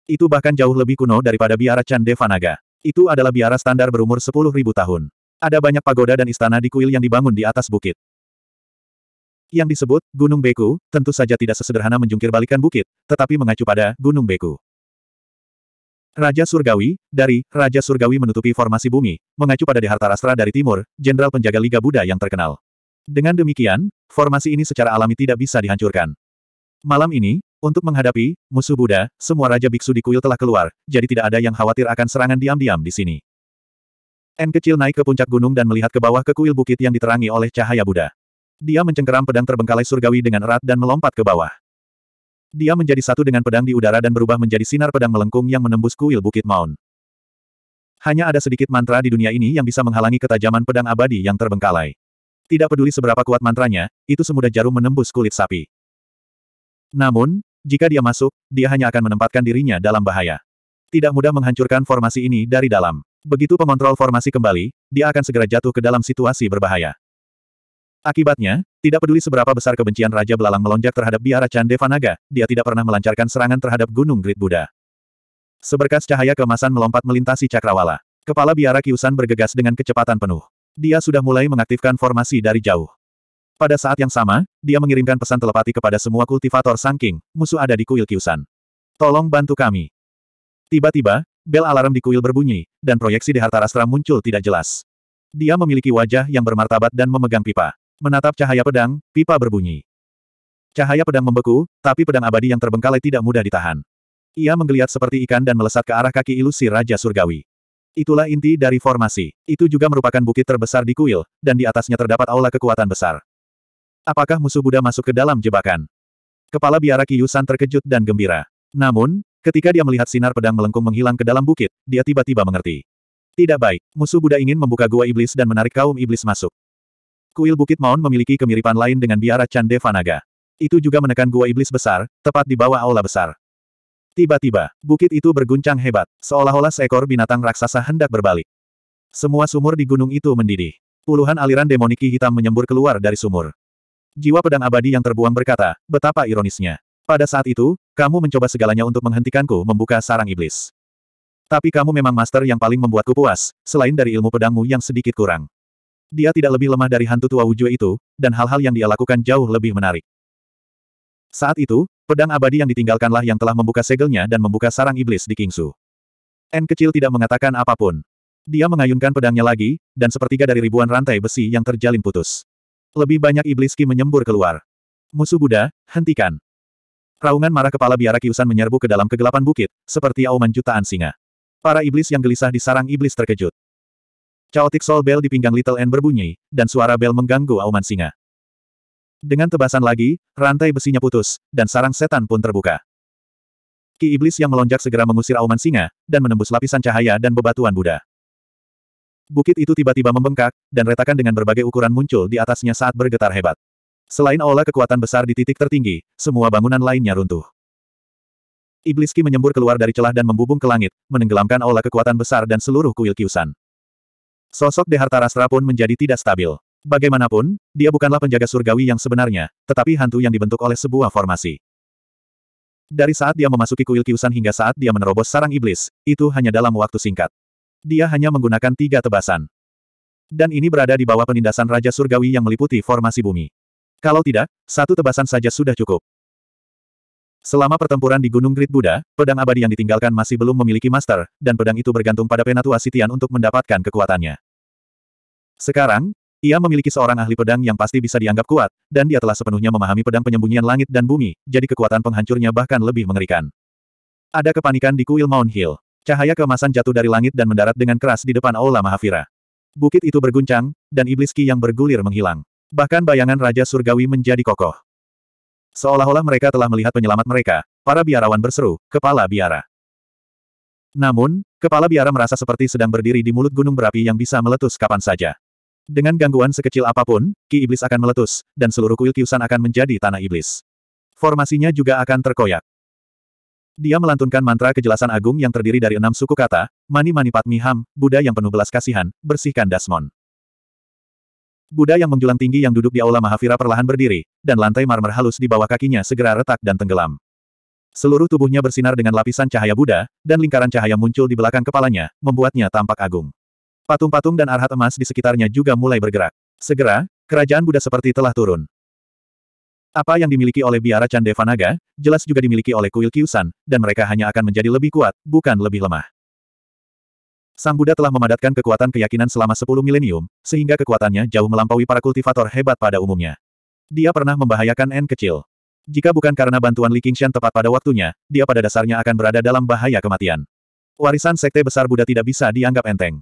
S1: Itu bahkan jauh lebih kuno daripada biara Chandeva Naga. Itu adalah biara standar berumur 10.000 tahun. Ada banyak pagoda dan istana di kuil yang dibangun di atas bukit. Yang disebut Gunung Beku, tentu saja tidak sesederhana menjungkir balikan bukit, tetapi mengacu pada Gunung Beku. Raja Surgawi, dari Raja Surgawi menutupi formasi bumi, mengacu pada Dehartarastra dari timur, jenderal penjaga Liga Buddha yang terkenal. Dengan demikian, formasi ini secara alami tidak bisa dihancurkan. Malam ini, untuk menghadapi musuh Buddha, semua Raja Biksu di kuil telah keluar, jadi tidak ada yang khawatir akan serangan diam-diam di sini. N kecil naik ke puncak gunung dan melihat ke bawah ke kuil bukit yang diterangi oleh cahaya Buddha. Dia mencengkeram pedang terbengkalai surgawi dengan erat dan melompat ke bawah. Dia menjadi satu dengan pedang di udara dan berubah menjadi sinar pedang melengkung yang menembus kuil bukit Mount. Hanya ada sedikit mantra di dunia ini yang bisa menghalangi ketajaman pedang abadi yang terbengkalai. Tidak peduli seberapa kuat mantranya, itu semudah jarum menembus kulit sapi. Namun, jika dia masuk, dia hanya akan menempatkan dirinya dalam bahaya. Tidak mudah menghancurkan formasi ini dari dalam. Begitu pengontrol formasi kembali, dia akan segera jatuh ke dalam situasi berbahaya. Akibatnya, tidak peduli seberapa besar kebencian Raja Belalang melonjak terhadap biara Chandevanaga, dia tidak pernah melancarkan serangan terhadap Gunung Grid Buddha. Seberkas cahaya kemasan melompat melintasi cakrawala. Kepala biara Kiusan bergegas dengan kecepatan penuh. Dia sudah mulai mengaktifkan formasi dari jauh. Pada saat yang sama, dia mengirimkan pesan telepati kepada semua kultivator Sangking, musuh ada di kuil Kyusan. Tolong bantu kami. Tiba-tiba, bel alarm di kuil berbunyi, dan proyeksi di Hartarastra muncul tidak jelas. Dia memiliki wajah yang bermartabat dan memegang pipa. Menatap cahaya pedang, pipa berbunyi. Cahaya pedang membeku, tapi pedang abadi yang terbengkalai tidak mudah ditahan. Ia menggeliat seperti ikan dan melesat ke arah kaki ilusi Raja Surgawi. Itulah inti dari formasi. Itu juga merupakan bukit terbesar di kuil, dan di atasnya terdapat aula kekuatan besar. Apakah musuh Buddha masuk ke dalam jebakan? Kepala biara Kiyusan terkejut dan gembira. Namun, ketika dia melihat sinar pedang melengkung menghilang ke dalam bukit, dia tiba-tiba mengerti. Tidak baik, musuh Buddha ingin membuka gua iblis dan menarik kaum iblis masuk. Kuil Bukit Maun memiliki kemiripan lain dengan biara Candevanaga. Itu juga menekan gua iblis besar, tepat di bawah aula besar. Tiba-tiba, bukit itu berguncang hebat, seolah-olah seekor binatang raksasa hendak berbalik. Semua sumur di gunung itu mendidih. Puluhan aliran demoniki hitam menyembur keluar dari sumur. Jiwa pedang abadi yang terbuang berkata, betapa ironisnya. Pada saat itu, kamu mencoba segalanya untuk menghentikanku membuka sarang iblis. Tapi kamu memang master yang paling membuatku puas, selain dari ilmu pedangmu yang sedikit kurang. Dia tidak lebih lemah dari hantu tua wujud itu, dan hal-hal yang dia lakukan jauh lebih menarik. Saat itu, pedang abadi yang ditinggalkanlah yang telah membuka segelnya dan membuka sarang iblis di Kingsu. N kecil tidak mengatakan apa pun. Dia mengayunkan pedangnya lagi, dan sepertiga dari ribuan rantai besi yang terjalin putus. Lebih banyak iblis ki menyembur keluar. Musuh Buddha, hentikan. Raungan marah kepala biara kiusan menyerbu ke dalam kegelapan bukit, seperti auman jutaan singa. Para iblis yang gelisah di sarang iblis terkejut. Chaotic Soul Bell di pinggang Little N berbunyi, dan suara bel mengganggu auman singa. Dengan tebasan lagi, rantai besinya putus, dan sarang setan pun terbuka. Ki iblis yang melonjak segera mengusir auman singa, dan menembus lapisan cahaya dan bebatuan Buddha. Bukit itu tiba-tiba membengkak, dan retakan dengan berbagai ukuran muncul di atasnya saat bergetar hebat. Selain aula kekuatan besar di titik tertinggi, semua bangunan lainnya runtuh. Iblis Ki menyembur keluar dari celah dan membubung ke langit, menenggelamkan aula kekuatan besar dan seluruh kuil kiusan. Sosok Dehartarastra pun menjadi tidak stabil. Bagaimanapun, dia bukanlah penjaga surgawi yang sebenarnya, tetapi hantu yang dibentuk oleh sebuah formasi. Dari saat dia memasuki kuil kiusan hingga saat dia menerobos sarang iblis, itu hanya dalam waktu singkat. Dia hanya menggunakan tiga tebasan. Dan ini berada di bawah penindasan Raja Surgawi yang meliputi formasi bumi. Kalau tidak, satu tebasan saja sudah cukup. Selama pertempuran di Gunung Grid Buddha, pedang abadi yang ditinggalkan masih belum memiliki master, dan pedang itu bergantung pada penatua Sitian untuk mendapatkan kekuatannya. Sekarang, ia memiliki seorang ahli pedang yang pasti bisa dianggap kuat, dan dia telah sepenuhnya memahami pedang penyembunyian langit dan bumi, jadi kekuatan penghancurnya bahkan lebih mengerikan. Ada kepanikan di kuil Mount Hill. Cahaya keemasan jatuh dari langit dan mendarat dengan keras di depan Aula Mahavira. Bukit itu berguncang, dan iblis ki yang bergulir menghilang. Bahkan bayangan Raja Surgawi menjadi kokoh. Seolah-olah mereka telah melihat penyelamat mereka, para biarawan berseru, kepala biara. Namun, kepala biara merasa seperti sedang berdiri di mulut gunung berapi yang bisa meletus kapan saja. Dengan gangguan sekecil apa pun, ki iblis akan meletus, dan seluruh kuil kiusan akan menjadi tanah iblis. Formasinya juga akan terkoyak. Dia melantunkan mantra kejelasan agung yang terdiri dari enam suku kata, Mani Mani Padmi Ham, Buddha yang penuh belas kasihan, bersihkan Dasmon. Buddha yang menjulang tinggi yang duduk di aula Mahavira perlahan berdiri, dan lantai marmer halus di bawah kakinya segera retak dan tenggelam. Seluruh tubuhnya bersinar dengan lapisan cahaya Buddha, dan lingkaran cahaya muncul di belakang kepalanya, membuatnya tampak agung. Patung-patung dan arhat emas di sekitarnya juga mulai bergerak. Segera, kerajaan Buddha seperti telah turun. Apa yang dimiliki oleh biara Candevanaga, jelas juga dimiliki oleh kuil Kyusan, dan mereka hanya akan menjadi lebih kuat, bukan lebih lemah. Sang Buddha telah memadatkan kekuatan keyakinan selama 10 milenium, sehingga kekuatannya jauh melampaui para kultivator hebat pada umumnya. Dia pernah membahayakan N kecil. Jika bukan karena bantuan Li Qingshan tepat pada waktunya, dia pada dasarnya akan berada dalam bahaya kematian. Warisan sekte besar Buddha tidak bisa dianggap enteng.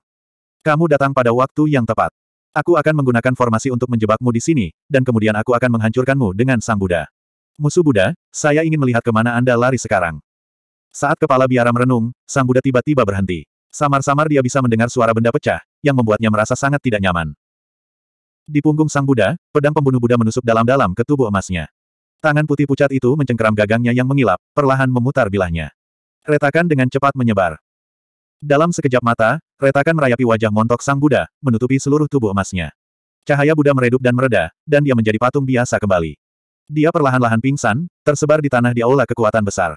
S1: Kamu datang pada waktu yang tepat. Aku akan menggunakan formasi untuk menjebakmu di sini, dan kemudian aku akan menghancurkanmu dengan Sang Buddha. Musuh Buddha, saya ingin melihat ke mana Anda lari sekarang. Saat kepala biara merenung, Sang Buddha tiba-tiba berhenti. Samar-samar dia bisa mendengar suara benda pecah, yang membuatnya merasa sangat tidak nyaman. Di punggung Sang Buddha, pedang pembunuh Buddha menusuk dalam-dalam ke tubuh emasnya. Tangan putih pucat itu mencengkeram gagangnya yang mengilap, perlahan memutar bilahnya. Retakan dengan cepat menyebar. Dalam sekejap mata, retakan merayapi wajah montok sang Buddha, menutupi seluruh tubuh emasnya. Cahaya Buddha meredup dan mereda, dan dia menjadi patung biasa kembali. Dia perlahan-lahan pingsan, tersebar di tanah di aula kekuatan besar.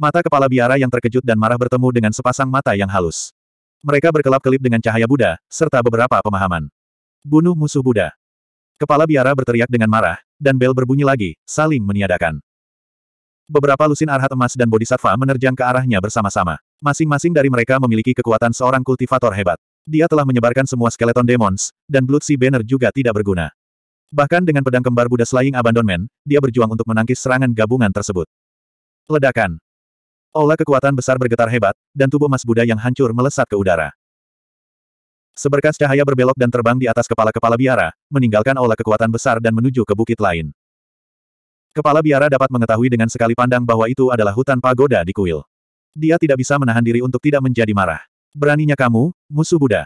S1: Mata kepala biara yang terkejut dan marah bertemu dengan sepasang mata yang halus. Mereka berkelap-kelip dengan cahaya Buddha, serta beberapa pemahaman. Bunuh musuh Buddha. Kepala biara berteriak dengan marah, dan bel berbunyi lagi, saling meniadakan. Beberapa lusin arhat emas dan bodhisattva menerjang ke arahnya bersama-sama. Masing-masing dari mereka memiliki kekuatan seorang kultivator hebat. Dia telah menyebarkan semua skeleton demons, dan Blood Sea Banner juga tidak berguna. Bahkan dengan pedang kembar Buddha Slaying Abandonment, dia berjuang untuk menangkis serangan gabungan tersebut. Ledakan. Aula kekuatan besar bergetar hebat, dan tubuh emas Buddha yang hancur melesat ke udara. Seberkas cahaya berbelok dan terbang di atas kepala-kepala biara, meninggalkan aula kekuatan besar dan menuju ke bukit lain. Kepala biara dapat mengetahui dengan sekali pandang bahwa itu adalah hutan pagoda di kuil. Dia tidak bisa menahan diri untuk tidak menjadi marah. Beraninya kamu, musuh Buddha.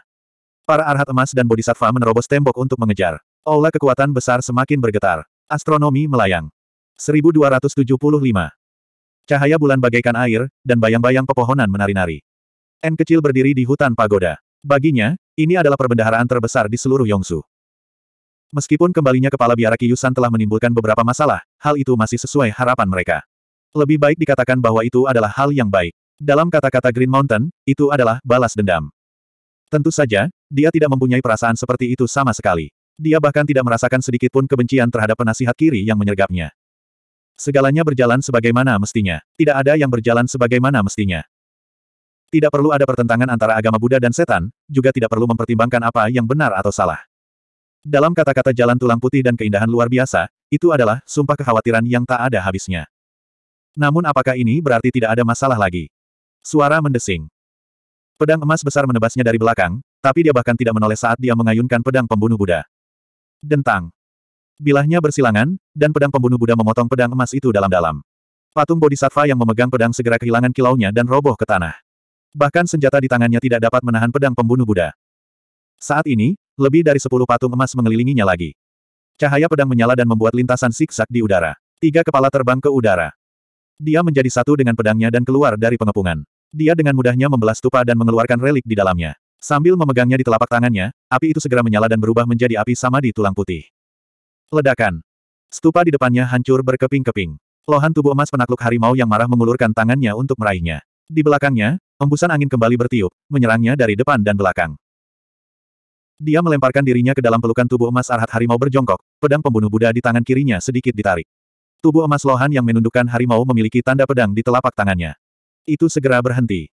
S1: Para arhat emas dan bodhisattva menerobos tembok untuk mengejar. Aula kekuatan besar semakin bergetar. Astronomi melayang. 1275. Cahaya bulan bagaikan air, dan bayang-bayang pepohonan menari-nari. N kecil berdiri di hutan pagoda. Baginya, ini adalah perbendaharaan terbesar di seluruh Yongsu. Meskipun kembalinya kepala biara Kiyusan telah menimbulkan beberapa masalah, hal itu masih sesuai harapan mereka. Lebih baik dikatakan bahwa itu adalah hal yang baik. Dalam kata-kata Green Mountain, itu adalah balas dendam. Tentu saja, dia tidak mempunyai perasaan seperti itu sama sekali. Dia bahkan tidak merasakan sedikit pun kebencian terhadap penasihat kiri yang menyergapnya. Segalanya berjalan sebagaimana mestinya. Tidak ada yang berjalan sebagaimana mestinya. Tidak perlu ada pertentangan antara agama Buddha dan setan, juga tidak perlu mempertimbangkan apa yang benar atau salah. Dalam kata-kata jalan tulang putih dan keindahan luar biasa, itu adalah sumpah kekhawatiran yang tak ada habisnya. Namun apakah ini berarti tidak ada masalah lagi? Suara mendesing. Pedang emas besar menebasnya dari belakang, tapi dia bahkan tidak menoleh saat dia mengayunkan pedang pembunuh Buddha. Dentang. Bilahnya bersilangan, dan pedang pembunuh Buddha memotong pedang emas itu dalam-dalam. Patung Bodhisattva yang memegang pedang segera kehilangan kilaunya dan roboh ke tanah. Bahkan senjata di tangannya tidak dapat menahan pedang pembunuh Buddha. Saat ini, lebih dari sepuluh patung emas mengelilinginya lagi. Cahaya pedang menyala dan membuat lintasan siksak di udara. Tiga kepala terbang ke udara. Dia menjadi satu dengan pedangnya dan keluar dari pengepungan. Dia dengan mudahnya membelah stupa dan mengeluarkan relik di dalamnya. Sambil memegangnya di telapak tangannya, api itu segera menyala dan berubah menjadi api sama di tulang putih. Ledakan. Stupa di depannya hancur berkeping-keping. Lohan tubuh emas penakluk harimau yang marah mengulurkan tangannya untuk meraihnya. Di belakangnya, embusan angin kembali bertiup, menyerangnya dari depan dan belakang. Dia melemparkan dirinya ke dalam pelukan tubuh emas arhat harimau berjongkok, pedang pembunuh Buddha di tangan kirinya sedikit ditarik. Tubuh emas lohan yang menundukkan harimau memiliki tanda pedang di telapak tangannya. Itu segera berhenti.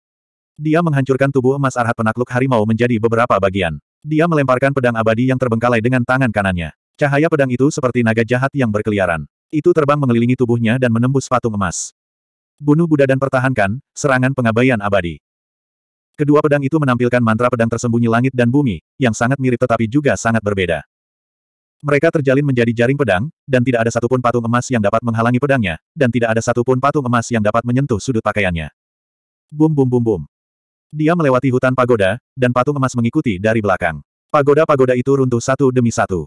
S1: Dia menghancurkan tubuh emas arhat penakluk harimau menjadi beberapa bagian. Dia melemparkan pedang abadi yang terbengkalai dengan tangan kanannya. Cahaya pedang itu seperti naga jahat yang berkeliaran. Itu terbang mengelilingi tubuhnya dan menembus patung emas. Bunuh Buddha dan pertahankan, serangan pengabaian abadi. Kedua pedang itu menampilkan mantra pedang tersembunyi langit dan bumi, yang sangat mirip tetapi juga sangat berbeda. Mereka terjalin menjadi jaring pedang, dan tidak ada satupun patung emas yang dapat menghalangi pedangnya, dan tidak ada satupun patung emas yang dapat menyentuh sudut pakaiannya. Bum bum bum bum. Dia melewati hutan pagoda, dan patung emas mengikuti dari belakang. Pagoda-pagoda itu runtuh satu demi satu.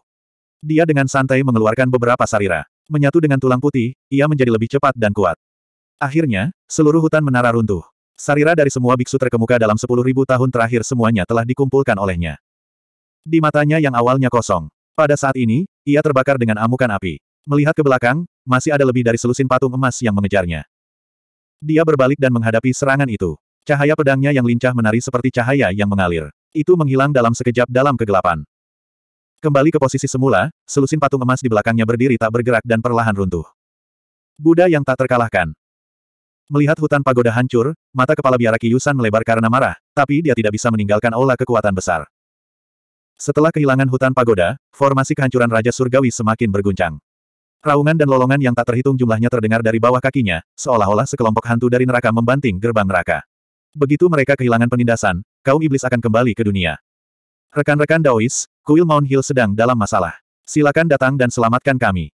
S1: Dia dengan santai mengeluarkan beberapa sarira. Menyatu dengan tulang putih, ia menjadi lebih cepat dan kuat. Akhirnya, seluruh hutan menara runtuh. Sarira dari semua biksu terkemuka dalam sepuluh ribu tahun terakhir semuanya telah dikumpulkan olehnya. Di matanya yang awalnya kosong. Pada saat ini, ia terbakar dengan amukan api. Melihat ke belakang, masih ada lebih dari selusin patung emas yang mengejarnya. Dia berbalik dan menghadapi serangan itu. Cahaya pedangnya yang lincah menari seperti cahaya yang mengalir. Itu menghilang dalam sekejap dalam kegelapan. Kembali ke posisi semula, selusin patung emas di belakangnya berdiri tak bergerak dan perlahan runtuh. Buddha yang tak terkalahkan. Melihat hutan pagoda hancur, mata kepala biara Yusan melebar karena marah, tapi dia tidak bisa meninggalkan aula kekuatan besar. Setelah kehilangan hutan pagoda, formasi kehancuran Raja Surgawi semakin berguncang. Raungan dan lolongan yang tak terhitung jumlahnya terdengar dari bawah kakinya, seolah-olah sekelompok hantu dari neraka membanting gerbang neraka. Begitu mereka kehilangan penindasan, kaum iblis akan kembali ke dunia. Rekan-rekan Daois, kuil Mount Hill sedang dalam masalah. Silakan datang dan selamatkan kami.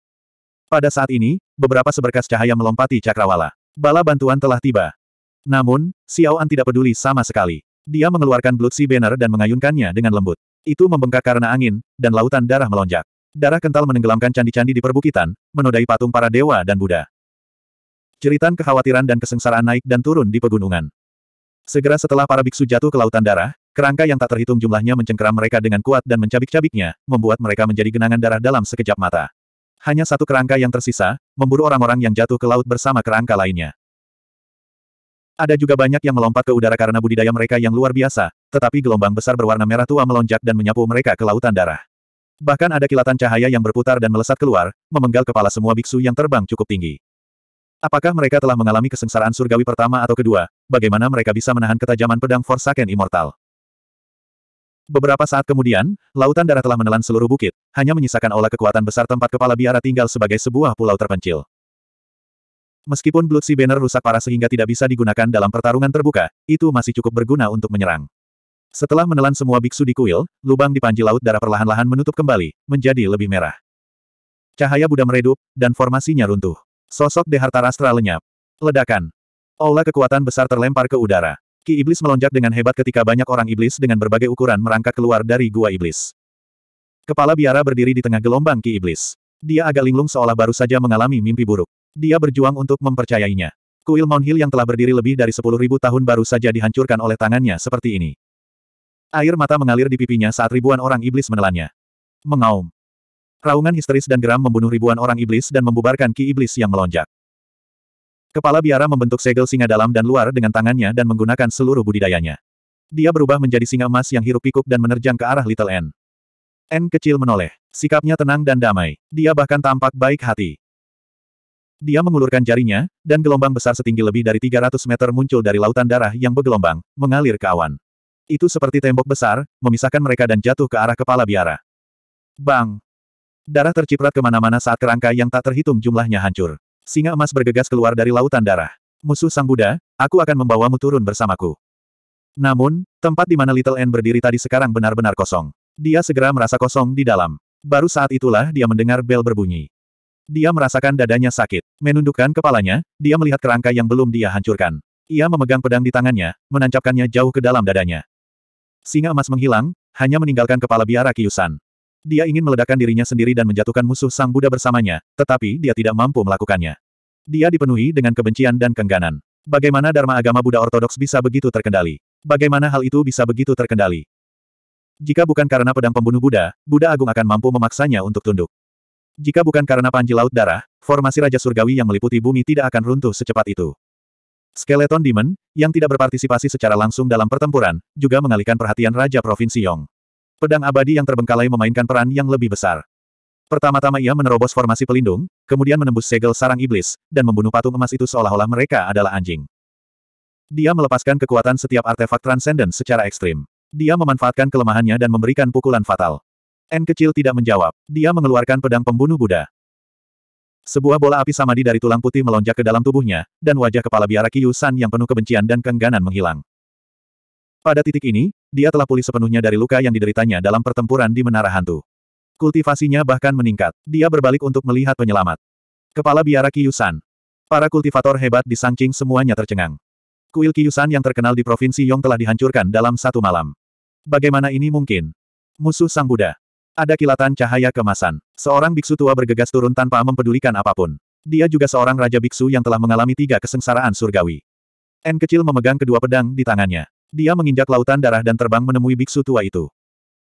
S1: Pada saat ini, beberapa seberkas cahaya melompati cakrawala. Bala bantuan telah tiba. Namun, Xiao An tidak peduli sama sekali. Dia mengeluarkan Blood Sea Banner dan mengayunkannya dengan lembut. Itu membengkak karena angin, dan lautan darah melonjak. Darah kental menenggelamkan candi-candi di perbukitan, menodai patung para dewa dan Buddha. Jeritan kekhawatiran dan kesengsaraan naik dan turun di pegunungan. Segera setelah para biksu jatuh ke lautan darah, kerangka yang tak terhitung jumlahnya mencengkeram mereka dengan kuat dan mencabik-cabiknya, membuat mereka menjadi genangan darah dalam sekejap mata. Hanya satu kerangka yang tersisa, memburu orang-orang yang jatuh ke laut bersama kerangka lainnya. Ada juga banyak yang melompat ke udara karena budidaya mereka yang luar biasa, tetapi gelombang besar berwarna merah tua melonjak dan menyapu mereka ke lautan darah. Bahkan ada kilatan cahaya yang berputar dan melesat keluar, memenggal kepala semua biksu yang terbang cukup tinggi. Apakah mereka telah mengalami kesengsaraan surgawi pertama atau kedua, bagaimana mereka bisa menahan ketajaman pedang Forsaken Immortal? Beberapa saat kemudian, lautan darah telah menelan seluruh bukit, hanya menyisakan olah kekuatan besar tempat kepala biara tinggal sebagai sebuah pulau terpencil. Meskipun Blood Sea Banner rusak parah sehingga tidak bisa digunakan dalam pertarungan terbuka, itu masih cukup berguna untuk menyerang. Setelah menelan semua biksu di kuil, lubang di panji laut darah perlahan-lahan menutup kembali, menjadi lebih merah. Cahaya Buddha meredup, dan formasinya runtuh. Sosok Dehartarastra lenyap. Ledakan. Aula kekuatan besar terlempar ke udara. Ki iblis melonjak dengan hebat ketika banyak orang iblis dengan berbagai ukuran merangkak keluar dari gua iblis. Kepala biara berdiri di tengah gelombang ki iblis. Dia agak linglung seolah baru saja mengalami mimpi buruk. Dia berjuang untuk mempercayainya. Kuil Mount Hill yang telah berdiri lebih dari 10.000 tahun baru saja dihancurkan oleh tangannya seperti ini. Air mata mengalir di pipinya saat ribuan orang iblis menelannya. Mengaum. Raungan histeris dan geram membunuh ribuan orang iblis dan membubarkan ki iblis yang melonjak. Kepala biara membentuk segel singa dalam dan luar dengan tangannya dan menggunakan seluruh budidayanya. Dia berubah menjadi singa emas yang hiruk pikuk dan menerjang ke arah Little N. N kecil menoleh. Sikapnya tenang dan damai. Dia bahkan tampak baik hati. Dia mengulurkan jarinya, dan gelombang besar setinggi lebih dari 300 meter muncul dari lautan darah yang bergelombang, mengalir ke awan. Itu seperti tembok besar, memisahkan mereka dan jatuh ke arah kepala biara. Bang! Darah terciprat ke mana-mana saat kerangka yang tak terhitung jumlahnya hancur. Singa emas bergegas keluar dari lautan darah. Musuh Sang Buddha, aku akan membawamu turun bersamaku. Namun, tempat di mana Little N berdiri tadi sekarang benar-benar kosong. Dia segera merasa kosong di dalam. Baru saat itulah dia mendengar bel berbunyi. Dia merasakan dadanya sakit. Menundukkan kepalanya, dia melihat kerangka yang belum dia hancurkan. Ia memegang pedang di tangannya, menancapkannya jauh ke dalam dadanya. Singa emas menghilang, hanya meninggalkan kepala biara Kyusan. Dia ingin meledakkan dirinya sendiri dan menjatuhkan musuh Sang Buddha bersamanya, tetapi dia tidak mampu melakukannya. Dia dipenuhi dengan kebencian dan kengganan. Bagaimana Dharma agama Buddha Ortodoks bisa begitu terkendali? Bagaimana hal itu bisa begitu terkendali? Jika bukan karena pedang pembunuh Buddha, Buddha Agung akan mampu memaksanya untuk tunduk. Jika bukan karena panji laut darah, formasi Raja Surgawi yang meliputi bumi tidak akan runtuh secepat itu. Skeleton Demon, yang tidak berpartisipasi secara langsung dalam pertempuran, juga mengalihkan perhatian Raja Provinsi Yong. Pedang abadi yang terbengkalai memainkan peran yang lebih besar. Pertama-tama ia menerobos formasi pelindung, kemudian menembus segel sarang iblis, dan membunuh patung emas itu seolah-olah mereka adalah anjing. Dia melepaskan kekuatan setiap artefak transenden secara ekstrim. Dia memanfaatkan kelemahannya dan memberikan pukulan fatal. N kecil tidak menjawab. Dia mengeluarkan pedang pembunuh Buddha. Sebuah bola api samadi dari tulang putih melonjak ke dalam tubuhnya, dan wajah kepala biara Kiyu San yang penuh kebencian dan kengganan menghilang. Pada titik ini, dia telah pulih sepenuhnya dari luka yang dideritanya dalam pertempuran di Menara Hantu. Kultivasinya bahkan meningkat. Dia berbalik untuk melihat penyelamat. Kepala biara Kiyu San. Para kultivator hebat di Sangking semuanya tercengang. Kuil San yang terkenal di Provinsi Yong telah dihancurkan dalam satu malam. Bagaimana ini mungkin? Musuh Sang Buddha. Ada kilatan cahaya kemasan. Seorang biksu tua bergegas turun tanpa mempedulikan apa pun. Dia juga seorang raja biksu yang telah mengalami tiga kesengsaraan surgawi. N kecil memegang kedua pedang di tangannya. Dia menginjak lautan darah dan terbang menemui biksu tua itu.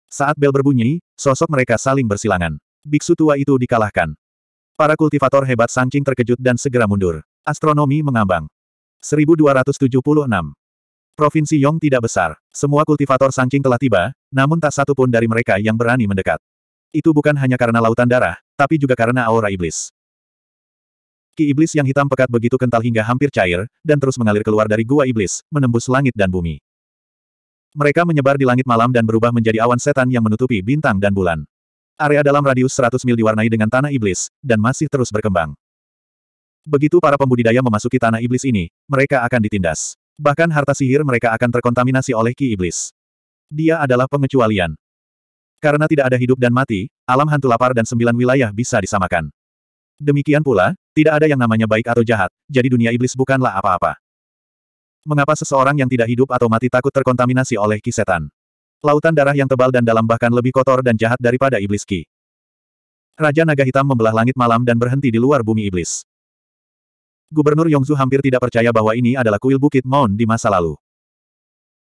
S1: Saat bel berbunyi, sosok mereka saling bersilangan. Biksu tua itu dikalahkan. Para kultivator hebat Sangcing terkejut dan segera mundur. Astronomi mengambang. 1276 Provinsi Yong tidak besar. Semua kultivator Sangking telah tiba, namun tak satu pun dari mereka yang berani mendekat. Itu bukan hanya karena lautan darah, tapi juga karena aura iblis. Ki iblis yang hitam pekat begitu kental hingga hampir cair, dan terus mengalir keluar dari gua iblis, menembus langit dan bumi. Mereka menyebar di langit malam dan berubah menjadi awan setan yang menutupi bintang dan bulan. Area dalam radius 100 mil diwarnai dengan tanah iblis, dan masih terus berkembang. Begitu para pembudidaya memasuki tanah iblis ini, mereka akan ditindas. Bahkan harta sihir mereka akan terkontaminasi oleh ki iblis. Dia adalah pengecualian. Karena tidak ada hidup dan mati, alam hantu lapar dan sembilan wilayah bisa disamakan. Demikian pula, tidak ada yang namanya baik atau jahat, jadi dunia iblis bukanlah apa-apa. Mengapa seseorang yang tidak hidup atau mati takut terkontaminasi oleh ki setan? Lautan darah yang tebal dan dalam bahkan lebih kotor dan jahat daripada iblis ki. Raja Naga Hitam membelah langit malam dan berhenti di luar bumi iblis. Gubernur Yongzu hampir tidak percaya bahwa ini adalah kuil Bukit Mon di masa lalu.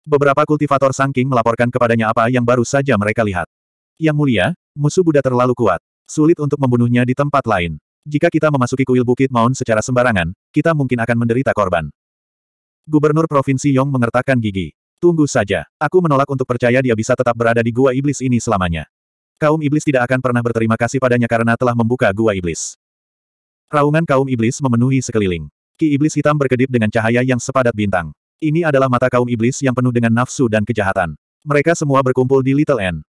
S1: Beberapa kultivator Sangking melaporkan kepadanya apa yang baru saja mereka lihat. Yang mulia, musuh Buddha terlalu kuat. Sulit untuk membunuhnya di tempat lain. Jika kita memasuki kuil Bukit Maun secara sembarangan, kita mungkin akan menderita korban. Gubernur Provinsi Yong mengertakkan gigi. Tunggu saja, aku menolak untuk percaya dia bisa tetap berada di gua iblis ini selamanya. Kaum iblis tidak akan pernah berterima kasih padanya karena telah membuka gua iblis. Raungan kaum iblis memenuhi sekeliling. Ki iblis hitam berkedip dengan cahaya yang sepadat bintang. Ini adalah mata kaum iblis yang penuh dengan nafsu dan kejahatan. Mereka semua berkumpul di Little N.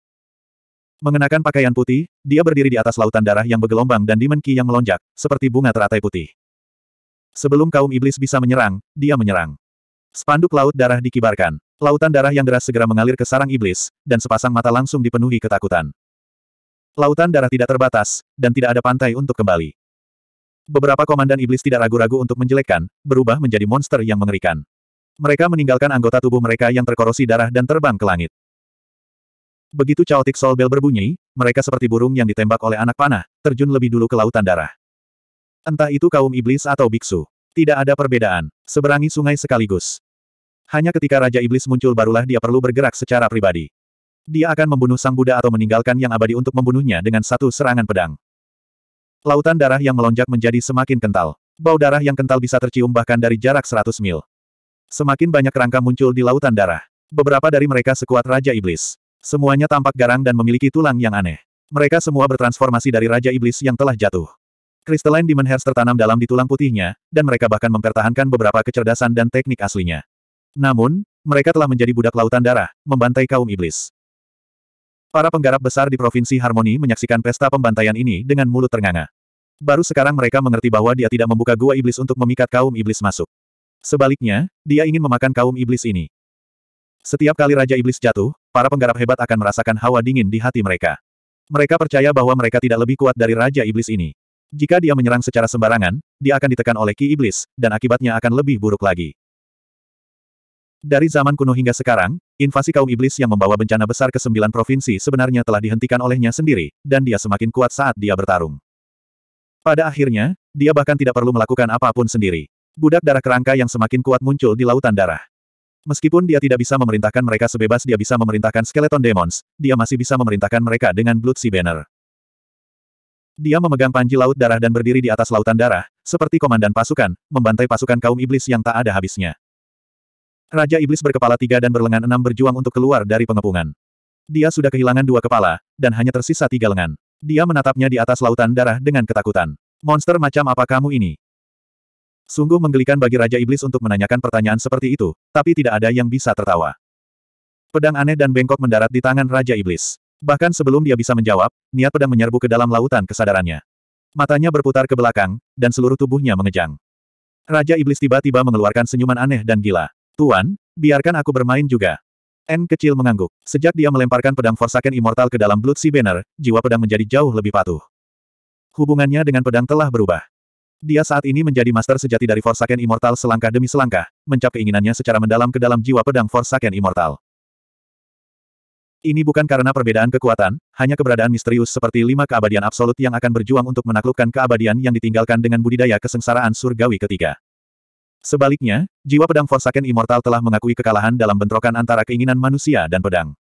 S1: Mengenakan pakaian putih, dia berdiri di atas lautan darah yang bergelombang dan Demon Ki yang melonjak, seperti bunga teratai putih. Sebelum kaum iblis bisa menyerang, dia menyerang. Spanduk laut darah dikibarkan. Lautan darah yang deras segera mengalir ke sarang iblis, dan sepasang mata langsung dipenuhi ketakutan. Lautan darah tidak terbatas, dan tidak ada pantai untuk kembali. Beberapa komandan iblis tidak ragu-ragu untuk menjelekkan, berubah menjadi monster yang mengerikan. Mereka meninggalkan anggota tubuh mereka yang terkorosi darah dan terbang ke langit. Begitu Chaotic Soul Bell berbunyi, mereka seperti burung yang ditembak oleh anak panah, terjun lebih dulu ke lautan darah. Entah itu kaum iblis atau biksu. Tidak ada perbedaan. Seberangi sungai sekaligus. Hanya ketika Raja Iblis muncul barulah dia perlu bergerak secara pribadi. Dia akan membunuh Sang Buddha atau meninggalkan yang abadi untuk membunuhnya dengan satu serangan pedang. Lautan darah yang melonjak menjadi semakin kental. Bau darah yang kental bisa tercium bahkan dari jarak 100 mil. Semakin banyak kerangka muncul di lautan darah. Beberapa dari mereka sekuat Raja Iblis. Semuanya tampak garang dan memiliki tulang yang aneh. Mereka semua bertransformasi dari Raja Iblis yang telah jatuh. Crystalline Demon Hairs tertanam dalam di tulang putihnya, dan mereka bahkan mempertahankan beberapa kecerdasan dan teknik aslinya. Namun, mereka telah menjadi budak lautan darah, membantai kaum iblis. Para penggarap besar di Provinsi Harmoni menyaksikan pesta pembantaian ini dengan mulut ternganga. Baru sekarang mereka mengerti bahwa dia tidak membuka gua iblis untuk memikat kaum iblis masuk. Sebaliknya, dia ingin memakan kaum iblis ini. Setiap kali Raja Iblis jatuh, para penggarap hebat akan merasakan hawa dingin di hati mereka. Mereka percaya bahwa mereka tidak lebih kuat dari Raja Iblis ini. Jika dia menyerang secara sembarangan, dia akan ditekan oleh Ki Iblis, dan akibatnya akan lebih buruk lagi. Dari zaman kuno hingga sekarang, invasi kaum iblis yang membawa bencana besar ke sembilan provinsi sebenarnya telah dihentikan olehnya sendiri, dan dia semakin kuat saat dia bertarung. Pada akhirnya, dia bahkan tidak perlu melakukan apa pun sendiri. Budak darah kerangka yang semakin kuat muncul di lautan darah. Meskipun dia tidak bisa memerintahkan mereka sebebas dia bisa memerintahkan Skeleton Demons, dia masih bisa memerintahkan mereka dengan Blood Sea Banner. Dia memegang panji laut darah dan berdiri di atas lautan darah, seperti komandan pasukan, membantai pasukan kaum iblis yang tak ada habisnya. Raja Iblis berkepala tiga dan berlengan enam berjuang untuk keluar dari pengepungan. Dia sudah kehilangan dua kepala, dan hanya tersisa tiga lengan. Dia menatapnya di atas lautan darah dengan ketakutan. Monster macam apa kamu ini? Sungguh menggelikan bagi Raja Iblis untuk menanyakan pertanyaan seperti itu, tapi tidak ada yang bisa tertawa. Pedang aneh dan bengkok mendarat di tangan Raja Iblis. Bahkan sebelum dia bisa menjawab, niat pedang menyerbu ke dalam lautan kesadarannya. Matanya berputar ke belakang, dan seluruh tubuhnya mengejang. Raja Iblis tiba-tiba mengeluarkan senyuman aneh dan gila. Tuan, biarkan aku bermain juga. N kecil mengangguk. Sejak dia melemparkan pedang Forsaken Immortal ke dalam Blood Sea Banner, jiwa pedang menjadi jauh lebih patuh. Hubungannya dengan pedang telah berubah. Dia saat ini menjadi master sejati dari Forsaken Immortal selangkah demi selangkah, mencap keinginannya secara mendalam ke dalam jiwa pedang Forsaken Immortal. Ini bukan karena perbedaan kekuatan, hanya keberadaan misterius seperti lima keabadian absolut yang akan berjuang untuk menaklukkan keabadian yang ditinggalkan dengan budidaya kesengsaraan surgawi ketiga. Sebaliknya, jiwa pedang Forsaken Immortal telah mengakui kekalahan dalam bentrokan antara keinginan manusia dan pedang.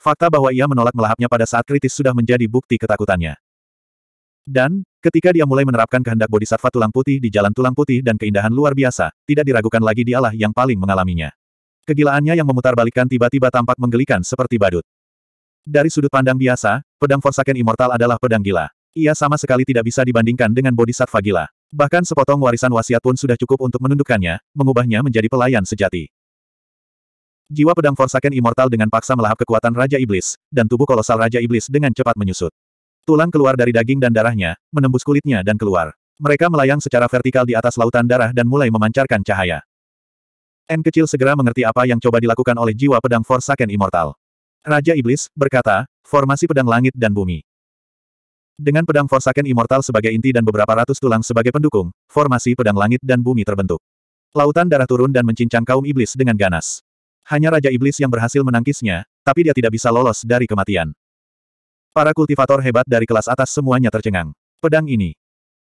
S1: Fakta bahwa ia menolak melahapnya pada saat kritis sudah menjadi bukti ketakutannya. Dan, ketika dia mulai menerapkan kehendak bodhisattva tulang putih di jalan tulang putih dan keindahan luar biasa, tidak diragukan lagi dialah yang paling mengalaminya. Kegilaannya yang memutarbalikkan tiba-tiba tampak menggelikan seperti badut. Dari sudut pandang biasa, pedang Forsaken Immortal adalah pedang gila. Ia sama sekali tidak bisa dibandingkan dengan bodhisattva gila. Bahkan sepotong warisan wasiat pun sudah cukup untuk menundukkannya, mengubahnya menjadi pelayan sejati. Jiwa pedang Forsaken Immortal dengan paksa melahap kekuatan Raja Iblis, dan tubuh kolosal Raja Iblis dengan cepat menyusut. Tulang keluar dari daging dan darahnya, menembus kulitnya dan keluar. Mereka melayang secara vertikal di atas lautan darah dan mulai memancarkan cahaya. N kecil segera mengerti apa yang coba dilakukan oleh jiwa pedang Forsaken Immortal. Raja Iblis, berkata, formasi pedang langit dan bumi. Dengan pedang Forsaken Immortal sebagai inti dan beberapa ratus tulang sebagai pendukung, formasi pedang langit dan bumi terbentuk. Lautan darah turun dan mencincang kaum iblis dengan ganas. Hanya Raja Iblis yang berhasil menangkisnya, tapi dia tidak bisa lolos dari kematian. Para kultivator hebat dari kelas atas semuanya tercengang. Pedang ini.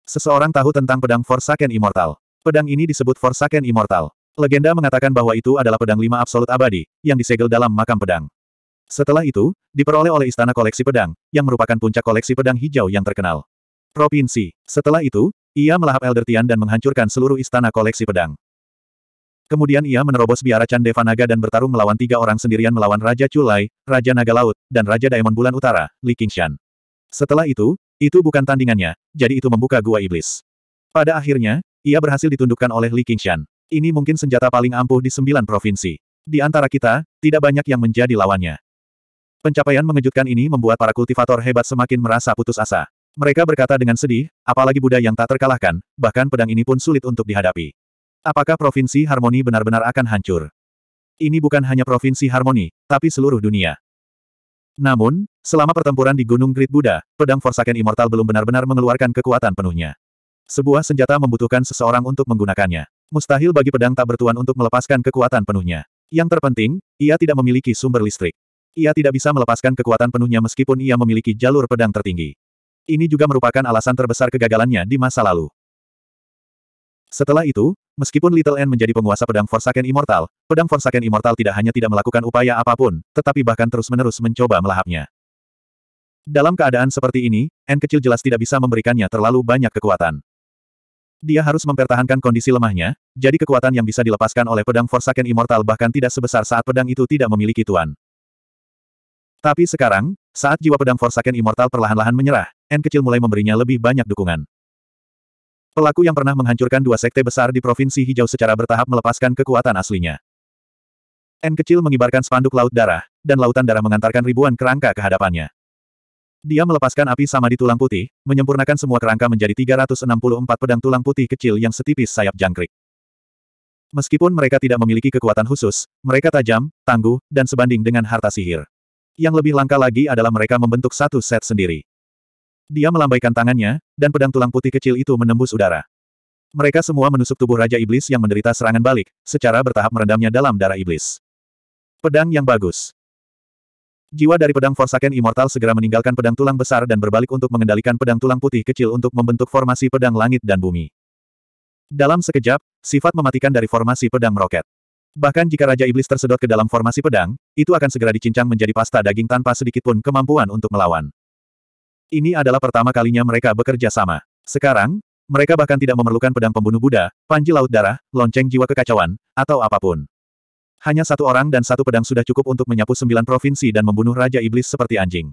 S1: Seseorang tahu tentang pedang Forsaken Immortal. Pedang ini disebut Forsaken Immortal. Legenda mengatakan bahwa itu adalah pedang lima absolut abadi, yang disegel dalam makam pedang. Setelah itu, diperoleh oleh Istana Koleksi Pedang, yang merupakan puncak koleksi pedang hijau yang terkenal. Provinsi. Setelah itu, ia melahap Elder Tian dan menghancurkan seluruh Istana Koleksi Pedang. Kemudian ia menerobos biara Chandeva Naga dan bertarung melawan tiga orang sendirian melawan Raja Chulai, Raja Naga Laut, dan Raja Daemon Bulan Utara, Li Qingshan. Setelah itu, itu bukan tandingannya, jadi itu membuka gua iblis. Pada akhirnya, ia berhasil ditundukkan oleh Li Qingshan. Ini mungkin senjata paling ampuh di sembilan provinsi. Di antara kita, tidak banyak yang menjadi lawannya. Pencapaian mengejutkan ini membuat para kultivator hebat semakin merasa putus asa. Mereka berkata dengan sedih, apalagi Buddha yang tak terkalahkan, bahkan pedang ini pun sulit untuk dihadapi. Apakah Provinsi Harmoni benar-benar akan hancur? Ini bukan hanya Provinsi Harmoni, tapi seluruh dunia. Namun, selama pertempuran di Gunung Great Buddha, pedang Forsaken Immortal belum benar-benar mengeluarkan kekuatan penuhnya. Sebuah senjata membutuhkan seseorang untuk menggunakannya. Mustahil bagi pedang tak bertuan untuk melepaskan kekuatan penuhnya. Yang terpenting, ia tidak memiliki sumber listrik. Ia tidak bisa melepaskan kekuatan penuhnya meskipun ia memiliki jalur pedang tertinggi. Ini juga merupakan alasan terbesar kegagalannya di masa lalu. Setelah itu, Meskipun Little N menjadi penguasa pedang Forsaken Immortal, pedang Forsaken Immortal tidak hanya tidak melakukan upaya apa pun, tetapi bahkan terus-menerus mencoba melahapnya. Dalam keadaan seperti ini, N kecil jelas tidak bisa memberikannya terlalu banyak kekuatan. Dia harus mempertahankan kondisi lemahnya, jadi kekuatan yang bisa dilepaskan oleh pedang Forsaken Immortal bahkan tidak sebesar saat pedang itu tidak memiliki tuan. Tapi sekarang, saat jiwa pedang Forsaken Immortal perlahan-lahan menyerah, N kecil mulai memberinya lebih banyak dukungan. Pelaku yang pernah menghancurkan dua sekte besar di Provinsi Hijau secara bertahap melepaskan kekuatan aslinya. N kecil mengibarkan spanduk Laut Darah, dan Lautan Darah mengantarkan ribuan kerangka ke hadapannya. Dia melepaskan api sama di tulang putih, menyempurnakan semua kerangka menjadi 364 pedang tulang putih kecil yang setipis sayap jangkrik. Meskipun mereka tidak memiliki kekuatan khusus, mereka tajam, tangguh, dan sebanding dengan harta sihir. Yang lebih langka lagi adalah mereka membentuk satu set sendiri. Dia melambaikan tangannya, dan pedang tulang putih kecil itu menembus udara. Mereka semua menusuk tubuh Raja Iblis yang menderita serangan balik, secara bertahap merendamnya dalam darah iblis. Pedang yang bagus. Jiwa dari pedang Forsaken Immortal segera meninggalkan pedang tulang besar dan berbalik untuk mengendalikan pedang tulang putih kecil untuk membentuk formasi pedang langit dan bumi. Dalam sekejap, sifat mematikan dari formasi pedang meroket. Bahkan jika Raja Iblis tersedot ke dalam formasi pedang, itu akan segera dicincang menjadi pasta daging tanpa sedikitpun kemampuan untuk melawan. Ini adalah pertama kalinya mereka bekerja sama. Sekarang, mereka bahkan tidak memerlukan pedang pembunuh Buddha, panji laut darah, lonceng jiwa kekacauan, atau apa pun. Hanya satu orang dan satu pedang sudah cukup untuk menyapu sembilan provinsi dan membunuh Raja Iblis seperti anjing.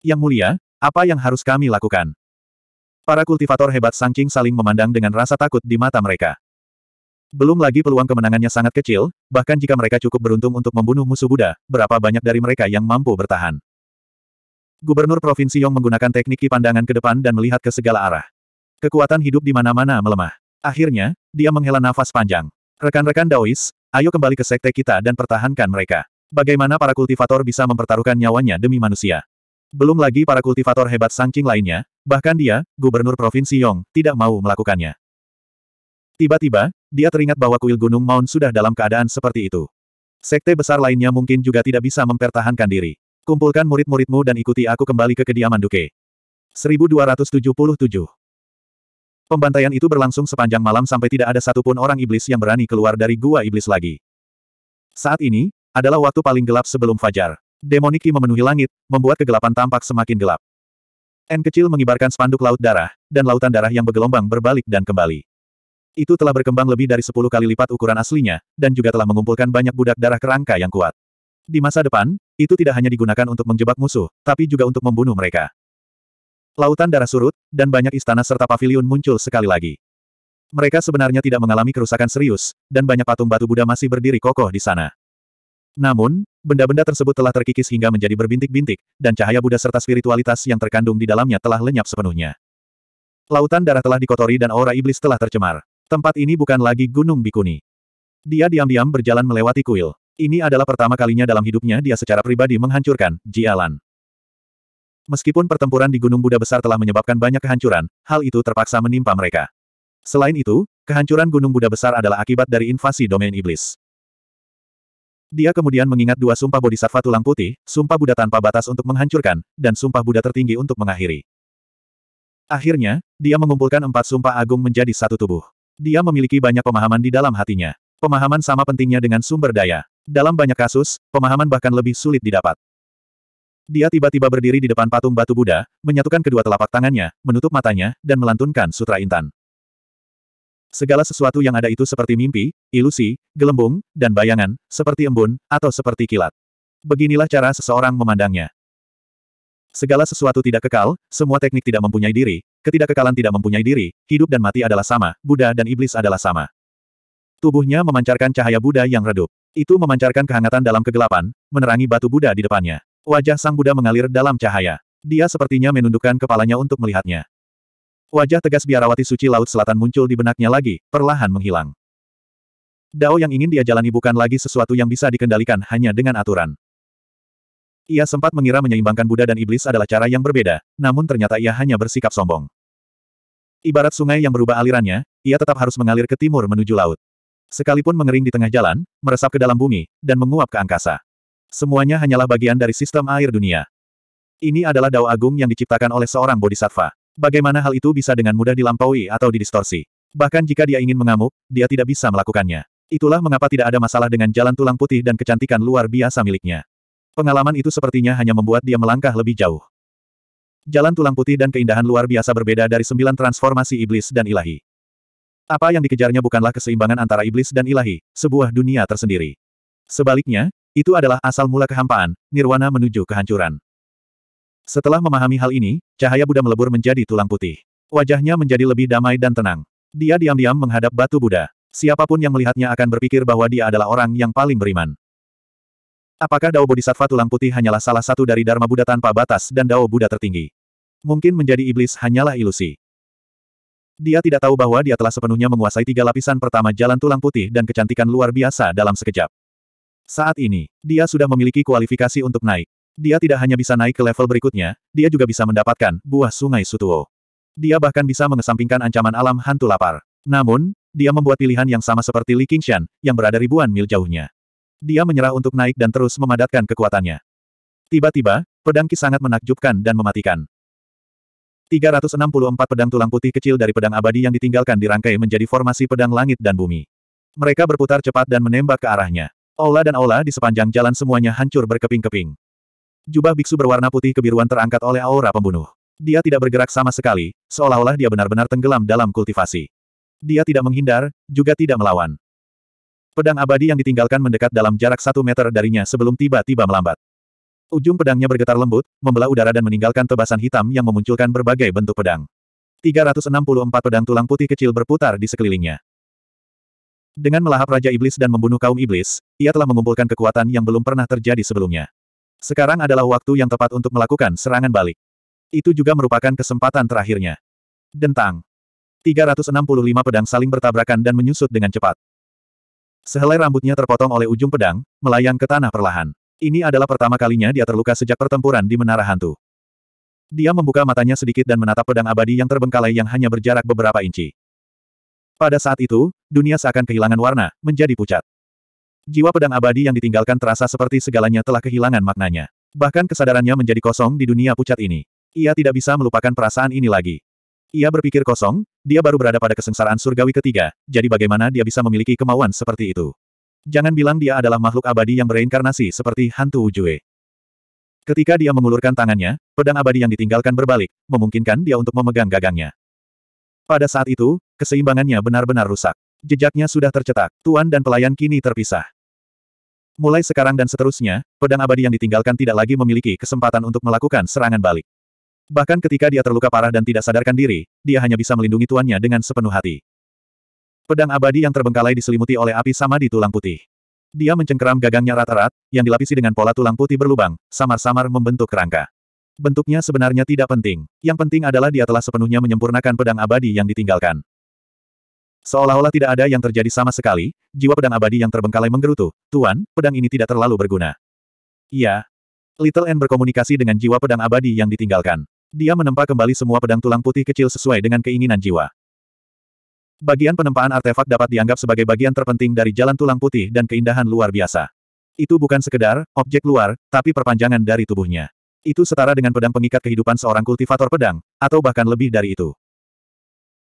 S1: Yang mulia, apa yang harus kami lakukan? Para kultivator hebat Sangking saling memandang dengan rasa takut di mata mereka. Belum lagi peluang kemenangannya sangat kecil, bahkan jika mereka cukup beruntung untuk membunuh musuh Buddha, berapa banyak dari mereka yang mampu bertahan. Gubernur Provinsi Yong menggunakan teknik pandangan ke depan dan melihat ke segala arah. Kekuatan hidup di mana-mana melemah. Akhirnya, dia menghela nafas panjang. Rekan-rekan Daois, ayo kembali ke sekte kita dan pertahankan mereka. Bagaimana para kultivator bisa mempertaruhkan nyawanya demi manusia? Belum lagi para kultivator hebat Sangking lainnya, bahkan dia, Gubernur Provinsi Yong, tidak mau melakukannya. Tiba-tiba, dia teringat bahwa kuil Gunung Maun sudah dalam keadaan seperti itu. Sekte besar lainnya mungkin juga tidak bisa mempertahankan diri. Kumpulkan murid-muridmu dan ikuti aku kembali ke kediaman Duke. 1277 Pembantaian itu berlangsung sepanjang malam sampai tidak ada satupun orang iblis yang berani keluar dari gua iblis lagi. Saat ini, adalah waktu paling gelap sebelum fajar. Demoniki memenuhi langit, membuat kegelapan tampak semakin gelap. N kecil mengibarkan spanduk laut darah, dan lautan darah yang bergelombang berbalik dan kembali. Itu telah berkembang lebih dari 10 kali lipat ukuran aslinya, dan juga telah mengumpulkan banyak budak darah kerangka yang kuat. Di masa depan, itu tidak hanya digunakan untuk menjebak musuh, tapi juga untuk membunuh mereka. Lautan darah surut, dan banyak istana serta pavilion muncul sekali lagi. Mereka sebenarnya tidak mengalami kerusakan serius, dan banyak patung batu Buddha masih berdiri kokoh di sana. Namun, benda-benda tersebut telah terkikis hingga menjadi berbintik-bintik, dan cahaya Buddha serta spiritualitas yang terkandung di dalamnya telah lenyap sepenuhnya. Lautan darah telah dikotori dan aura iblis telah tercemar. Tempat ini bukan lagi Gunung Bikuni. Dia diam-diam berjalan melewati kuil. Ini adalah pertama kalinya dalam hidupnya dia secara pribadi menghancurkan Jialan. Meskipun pertempuran di Gunung Buddha Besar telah menyebabkan banyak kehancuran, hal itu terpaksa menimpa mereka. Selain itu, kehancuran Gunung Buddha Besar adalah akibat dari invasi domain iblis. Dia kemudian mengingat dua sumpah bodhisattva tulang putih, sumpah Buddha tanpa batas untuk menghancurkan, dan sumpah Buddha tertinggi untuk mengakhiri. Akhirnya, dia mengumpulkan empat sumpah agung menjadi satu tubuh. Dia memiliki banyak pemahaman di dalam hatinya. Pemahaman sama pentingnya dengan sumber daya. Dalam banyak kasus, pemahaman bahkan lebih sulit didapat. Dia tiba-tiba berdiri di depan patung batu Buddha, menyatukan kedua telapak tangannya, menutup matanya, dan melantunkan sutra intan. Segala sesuatu yang ada itu seperti mimpi, ilusi, gelembung, dan bayangan, seperti embun, atau seperti kilat. Beginilah cara seseorang memandangnya. Segala sesuatu tidak kekal, semua teknik tidak mempunyai diri, ketidakkekalan tidak mempunyai diri, hidup dan mati adalah sama, Buddha dan iblis adalah sama. Tubuhnya memancarkan cahaya Buddha yang redup. Itu memancarkan kehangatan dalam kegelapan, menerangi batu Buddha di depannya. Wajah sang Buddha mengalir dalam cahaya. Dia sepertinya menundukkan kepalanya untuk melihatnya. Wajah tegas biarawati suci Laut Selatan muncul di benaknya lagi, perlahan menghilang. Dao yang ingin dia jalani bukan lagi sesuatu yang bisa dikendalikan hanya dengan aturan. Ia sempat mengira menyeimbangkan Buddha dan Iblis adalah cara yang berbeda, namun ternyata ia hanya bersikap sombong. Ibarat sungai yang berubah alirannya, ia tetap harus mengalir ke timur menuju laut. Sekalipun mengering di tengah jalan, meresap ke dalam bumi, dan menguap ke angkasa. Semuanya hanyalah bagian dari sistem air dunia. Ini adalah Dao Agung yang diciptakan oleh seorang bodhisattva. Bagaimana hal itu bisa dengan mudah dilampaui atau didistorsi? Bahkan jika dia ingin mengamuk, dia tidak bisa melakukannya. Itulah mengapa tidak ada masalah dengan jalan tulang putih dan kecantikan luar biasa miliknya. Pengalaman itu sepertinya hanya membuat dia melangkah lebih jauh. Jalan tulang putih dan keindahan luar biasa berbeda dari sembilan transformasi iblis dan ilahi. Apa yang dikejarnya bukanlah keseimbangan antara iblis dan ilahi, sebuah dunia tersendiri. Sebaliknya, itu adalah asal mula kehampaan, nirwana menuju kehancuran. Setelah memahami hal ini, cahaya Buddha melebur menjadi tulang putih. Wajahnya menjadi lebih damai dan tenang. Dia diam-diam menghadap batu Buddha. Siapa pun yang melihatnya akan berpikir bahwa dia adalah orang yang paling beriman. Apakah Dao Bodhisattva tulang putih hanyalah salah satu dari Dharma Buddha tanpa batas dan Dao Buddha tertinggi? Mungkin menjadi iblis hanyalah ilusi. Dia tidak tahu bahwa dia telah sepenuhnya menguasai tiga lapisan pertama jalan tulang putih dan kecantikan luar biasa dalam sekejap. Saat ini, dia sudah memiliki kualifikasi untuk naik. Dia tidak hanya bisa naik ke level berikutnya, dia juga bisa mendapatkan buah sungai Sutuo. Dia bahkan bisa mengesampingkan ancaman alam hantu lapar. Namun, dia membuat pilihan yang sama seperti Li Qingshan, yang berada ribuan mil jauhnya. Dia menyerah untuk naik dan terus memadatkan kekuatannya. Tiba-tiba, pedang Ki sangat menakjubkan dan mematikan. 364 pedang tulang putih kecil dari pedang abadi yang ditinggalkan dirangkai menjadi formasi pedang langit dan bumi. Mereka berputar cepat dan menembak ke arahnya. Aula dan aula di sepanjang jalan semuanya hancur berkeping-keping. Jubah biksu berwarna putih kebiruan terangkat oleh aura pembunuh. Dia tidak bergerak sama sekali, seolah-olah dia benar-benar tenggelam dalam kultivasi. Dia tidak menghindar, juga tidak melawan. Pedang abadi yang ditinggalkan mendekat dalam jarak satu meter darinya sebelum tiba-tiba melambat. Ujung pedangnya bergetar lembut, membelah udara dan meninggalkan tebasan hitam yang memunculkan berbagai bentuk pedang. 364 pedang tulang putih kecil berputar di sekelilingnya. Dengan melahap Raja Iblis dan membunuh kaum Iblis, ia telah mengumpulkan kekuatan yang belum pernah terjadi sebelumnya. Sekarang adalah waktu yang tepat untuk melakukan serangan balik. Itu juga merupakan kesempatan terakhirnya. Dentang. 365 pedang saling bertabrakan dan menyusut dengan cepat. Sehelai rambutnya terpotong oleh ujung pedang, melayang ke tanah perlahan. Ini adalah pertama kalinya dia terluka sejak pertempuran di Menara Hantu. Dia membuka matanya sedikit dan menatap pedang abadi yang terbengkalai yang hanya berjarak beberapa inci. Pada saat itu, dunia seakan kehilangan warna, menjadi pucat. Jiwa pedang abadi yang ditinggalkan terasa seperti segalanya telah kehilangan maknanya. Bahkan kesadarannya menjadi kosong di dunia pucat ini. Ia tidak bisa melupakan perasaan ini lagi. Ia berpikir kosong, dia baru berada pada kesengsaraan surgawi ketiga, jadi bagaimana dia bisa memiliki kemauan seperti itu? Jangan bilang dia adalah makhluk abadi yang bereinkarnasi seperti hantu Ujue. Ketika dia mengulurkan tangannya, pedang abadi yang ditinggalkan berbalik, memungkinkan dia untuk memegang gagangnya. Pada saat itu, keseimbangannya benar-benar rusak. Jejaknya sudah tercetak, tuan dan pelayan kini terpisah. Mulai sekarang dan seterusnya, pedang abadi yang ditinggalkan tidak lagi memiliki kesempatan untuk melakukan serangan balik. Bahkan ketika dia terluka parah dan tidak sadarkan diri, dia hanya bisa melindungi tuannya dengan sepenuh hati. Pedang abadi yang terbengkalai diselimuti oleh api sama di tulang putih. Dia mencengkeram gagangnya rata-rat, yang dilapisi dengan pola tulang putih berlubang, samar-samar membentuk kerangka. Bentuknya sebenarnya tidak penting. Yang penting adalah dia telah sepenuhnya menyempurnakan pedang abadi yang ditinggalkan. Seolah-olah tidak ada yang terjadi sama sekali, jiwa pedang abadi yang terbengkalai menggerutu. Tuan, pedang ini tidak terlalu berguna. Iya. Little N berkomunikasi dengan jiwa pedang abadi yang ditinggalkan. Dia menempa kembali semua pedang tulang putih kecil sesuai dengan keinginan jiwa. Bagian penempaan artefak dapat dianggap sebagai bagian terpenting dari jalan tulang putih dan keindahan luar biasa. Itu bukan sekedar objek luar, tapi perpanjangan dari tubuhnya. Itu setara dengan pedang pengikat kehidupan seorang kultivator pedang, atau bahkan lebih dari itu.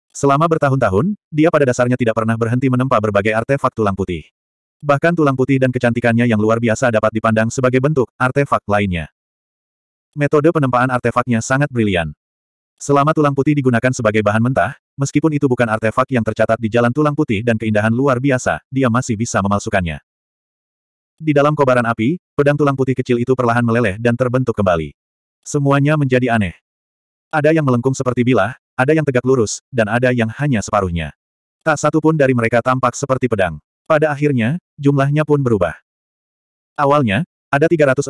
S1: Selama bertahun-tahun, dia pada dasarnya tidak pernah berhenti menempa berbagai artefak tulang putih. Bahkan tulang putih dan kecantikannya yang luar biasa dapat dipandang sebagai bentuk artefak lainnya. Metode penempaan artefaknya sangat brilian. Selama tulang putih digunakan sebagai bahan mentah, meskipun itu bukan artefak yang tercatat di jalan tulang putih dan keindahan luar biasa, dia masih bisa memalsukannya. Di dalam kobaran api, pedang tulang putih kecil itu perlahan meleleh dan terbentuk kembali. Semuanya menjadi aneh. Ada yang melengkung seperti bilah, ada yang tegak lurus, dan ada yang hanya separuhnya. Tak satu pun dari mereka tampak seperti pedang. Pada akhirnya, jumlahnya pun berubah. Awalnya, ada 364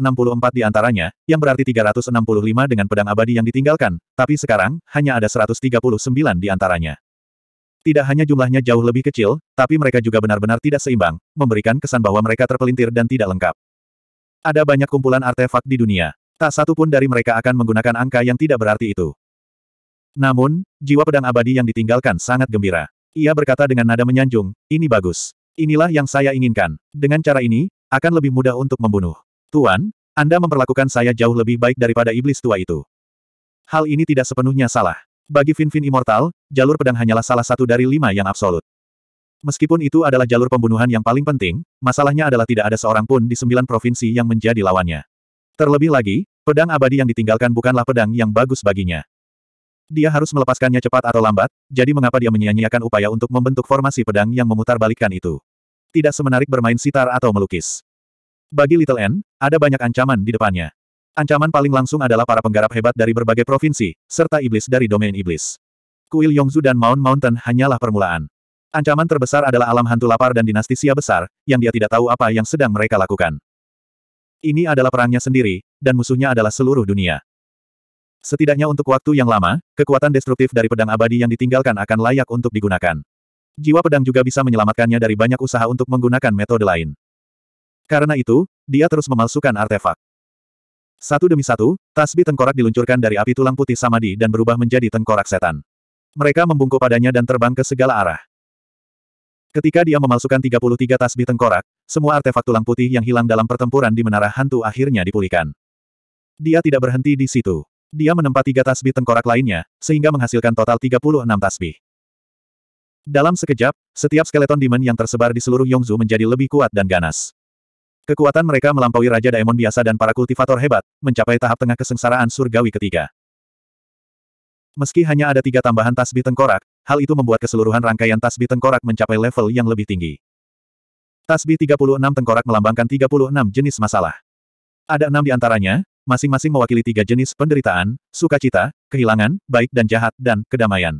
S1: di antaranya, yang berarti 365 dengan pedang abadi yang ditinggalkan, tapi sekarang, hanya ada 139 di antaranya. Tidak hanya jumlahnya jauh lebih kecil, tapi mereka juga benar-benar tidak seimbang, memberikan kesan bahwa mereka terpelintir dan tidak lengkap. Ada banyak kumpulan artefak di dunia. Tak satu pun dari mereka akan menggunakan angka yang tidak berarti itu. Namun, jiwa pedang abadi yang ditinggalkan sangat gembira. Ia berkata dengan nada menyanjung, ini bagus. Inilah yang saya inginkan. Dengan cara ini, akan lebih mudah untuk membunuh. Tuan, Anda memperlakukan saya jauh lebih baik daripada iblis tua itu. Hal ini tidak sepenuhnya salah. Bagi Fin Fin Immortal, jalur pedang hanyalah salah satu dari lima yang absolut. Meskipun itu adalah jalur pembunuhan yang paling penting, masalahnya adalah tidak ada seorang pun di sembilan provinsi yang menjadi lawannya. Terlebih lagi, pedang abadi yang ditinggalkan bukanlah pedang yang bagus baginya. Dia harus melepaskannya cepat atau lambat, jadi mengapa dia menyia-nyiakan upaya untuk membentuk formasi pedang yang memutarbalikkan itu? Tidak semenarik bermain sitar atau melukis. Bagi Little N, ada banyak ancaman di depannya. Ancaman paling langsung adalah para penggarap hebat dari berbagai provinsi, serta iblis dari domain iblis. Kuil Yongzu dan Mount Mountain hanyalah permulaan. Ancaman terbesar adalah alam hantu lapar dan dinasti Sia besar, yang dia tidak tahu apa yang sedang mereka lakukan. Ini adalah perangnya sendiri, dan musuhnya adalah seluruh dunia. Setidaknya untuk waktu yang lama, kekuatan destruktif dari pedang abadi yang ditinggalkan akan layak untuk digunakan. Jiwa pedang juga bisa menyelamatkannya dari banyak usaha untuk menggunakan metode lain. Karena itu, dia terus memalsukan artefak. Satu demi satu, tasbih tengkorak diluncurkan dari api tulang putih Samadi dan berubah menjadi tengkorak setan. Mereka membungkuk padanya dan terbang ke segala arah. Ketika dia memalsukan 33 tasbih tengkorak, semua artefak tulang putih yang hilang dalam pertempuran di menara hantu akhirnya dipulihkan. Dia tidak berhenti di situ. Dia menempa tiga tasbih tengkorak lainnya, sehingga menghasilkan total 36 tasbih. Dalam sekejap, setiap skeleton demon yang tersebar di seluruh Yongzu menjadi lebih kuat dan ganas. Kekuatan mereka melampaui Raja Daemon biasa dan para kultivator hebat, mencapai tahap tengah kesengsaraan surgawi ketiga. Meski hanya ada tiga tambahan tasbih tengkorak, hal itu membuat keseluruhan rangkaian tasbih tengkorak mencapai level yang lebih tinggi. Tasbih 36 tengkorak melambangkan 36 jenis masalah. Ada enam di antaranya, masing-masing mewakili tiga jenis penderitaan, sukacita, kehilangan, baik dan jahat, dan kedamaian.